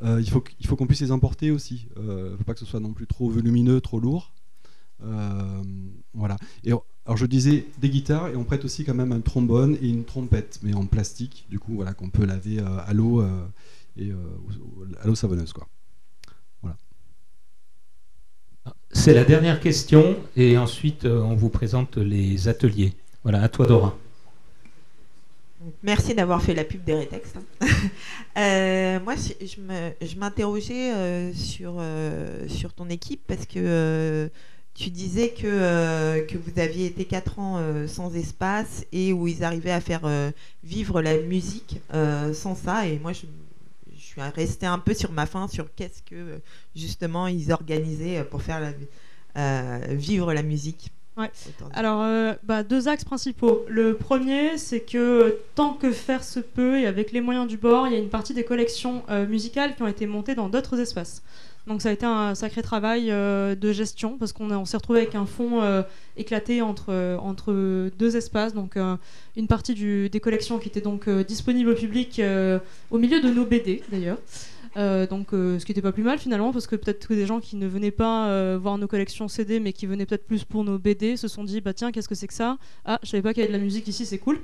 Euh, il faut, faut qu'on puisse les emporter aussi. Il euh, ne faut pas que ce soit non plus trop volumineux, trop lourd. Euh, voilà. Alors je disais des guitares et on prête aussi quand même un trombone et une trompette, mais en plastique, du coup, voilà, qu'on peut laver à l'eau et à l'eau savonneuse, quoi. Voilà. C'est la dernière question et ensuite on vous présente les ateliers. Voilà, à toi Dora. Merci d'avoir fait la pub des rétextes. Hein. <laughs> Euh, moi, je m'interrogeais euh, sur, euh, sur ton équipe parce que tu disais que, que vous aviez été 4 ans sans espace et où ils arrivaient à faire vivre la musique sans ça. Et moi, je, suis restée un peu sur ma faim sur qu'est-ce que justement ils organisaient pour faire vivre la musique. Alors, euh, bah, deux axes principaux. Le premier, c'est que tant que faire se peut et avec les moyens du bord, il y a une partie des collections euh, musicales qui ont été montées dans d'autres espaces. Donc ça a été un sacré travail euh, de gestion parce qu'on s'est retrouvé avec un fond éclaté entre, entre deux espaces. Donc une partie des collections qui étaient donc disponibles au public au milieu de nos BD d'ailleurs. Euh, donc, euh, ce qui n'était pas plus mal finalement, parce que peut-être que des gens qui ne venaient pas euh, voir nos collections CD, mais qui venaient peut-être plus pour nos BD, se sont dit bah tiens, qu'est-ce que c'est que ça? Ah, je savais pas qu'il y avait de la musique ici, c'est cool.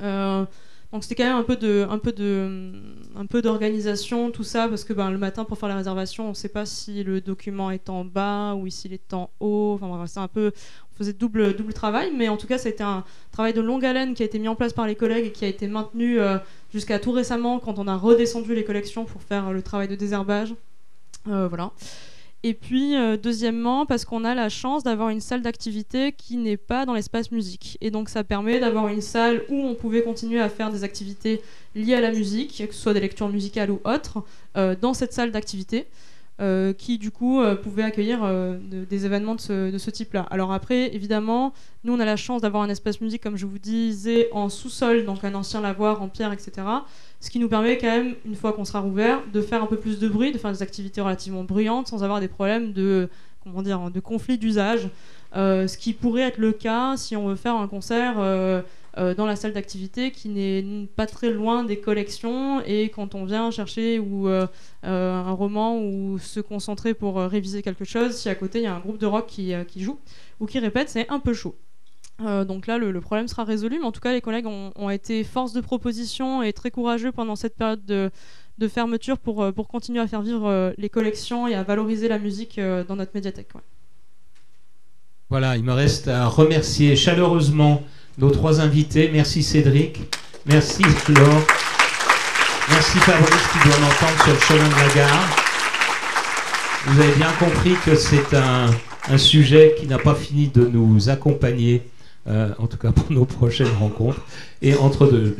donc c'était quand même un peu de, un peu de, un peu d'organisation, tout ça, parce que ben, le matin pour faire la réservation, on ne sait pas si le document est en bas ou s'il est en haut. Enfin c'est un peu, faisait double, double travail, mais en tout cas, ça a été un travail de longue haleine qui a été mis en place par les collègues et qui a été maintenu euh, jusqu'à tout récemment quand on a redescendu les collections pour faire le travail de désherbage. Euh, voilà. Et puis, euh, deuxièmement, parce qu'on a la chance d'avoir une salle d'activité qui n'est pas dans l'espace musique. Et donc, ça permet d'avoir une salle où on pouvait continuer à faire des activités liées à la musique, que ce soit des lectures musicales ou autres, euh, dans cette salle d'activité. Euh, qui du coup euh, pouvait accueillir euh, de- des événements de ce, type-là. Alors après, évidemment, nous on a la chance d'avoir un espace musique, comme je vous disais, en sous-sol, donc un ancien lavoir en pierre, etc. Ce qui nous permet quand même, une fois qu'on sera rouvert, de faire un peu plus de bruit, de faire des activités relativement bruyantes, sans avoir des problèmes de, comment dire, de conflit d'usage. Euh, ce qui pourrait être le cas si on veut faire un concert euh, dans la salle d'activité qui n'est pas très loin des collections et quand on vient chercher ou euh, euh, un roman ou se concentrer pour réviser quelque chose, si à côté il y a un groupe de rock qui, joue ou qui répète, c'est un peu chaud. Donc là, le, problème sera résolu, mais en tout cas, les collègues ont, été force de proposition et très courageux pendant cette période de, fermeture pour, pour continuer à faire vivre les collections et à valoriser la musique dans notre médiathèque. Voilà, il me reste à remercier chaleureusement nos trois invités. Merci Cédric, merci Laure, merci Fabrice qui doit m'entendre sur le chemin de la gare. Vous avez bien compris que c'est un, un sujet qui n'a pas fini de nous accompagner, euh, en tout cas pour nos prochaines rencontres. Et entre deux,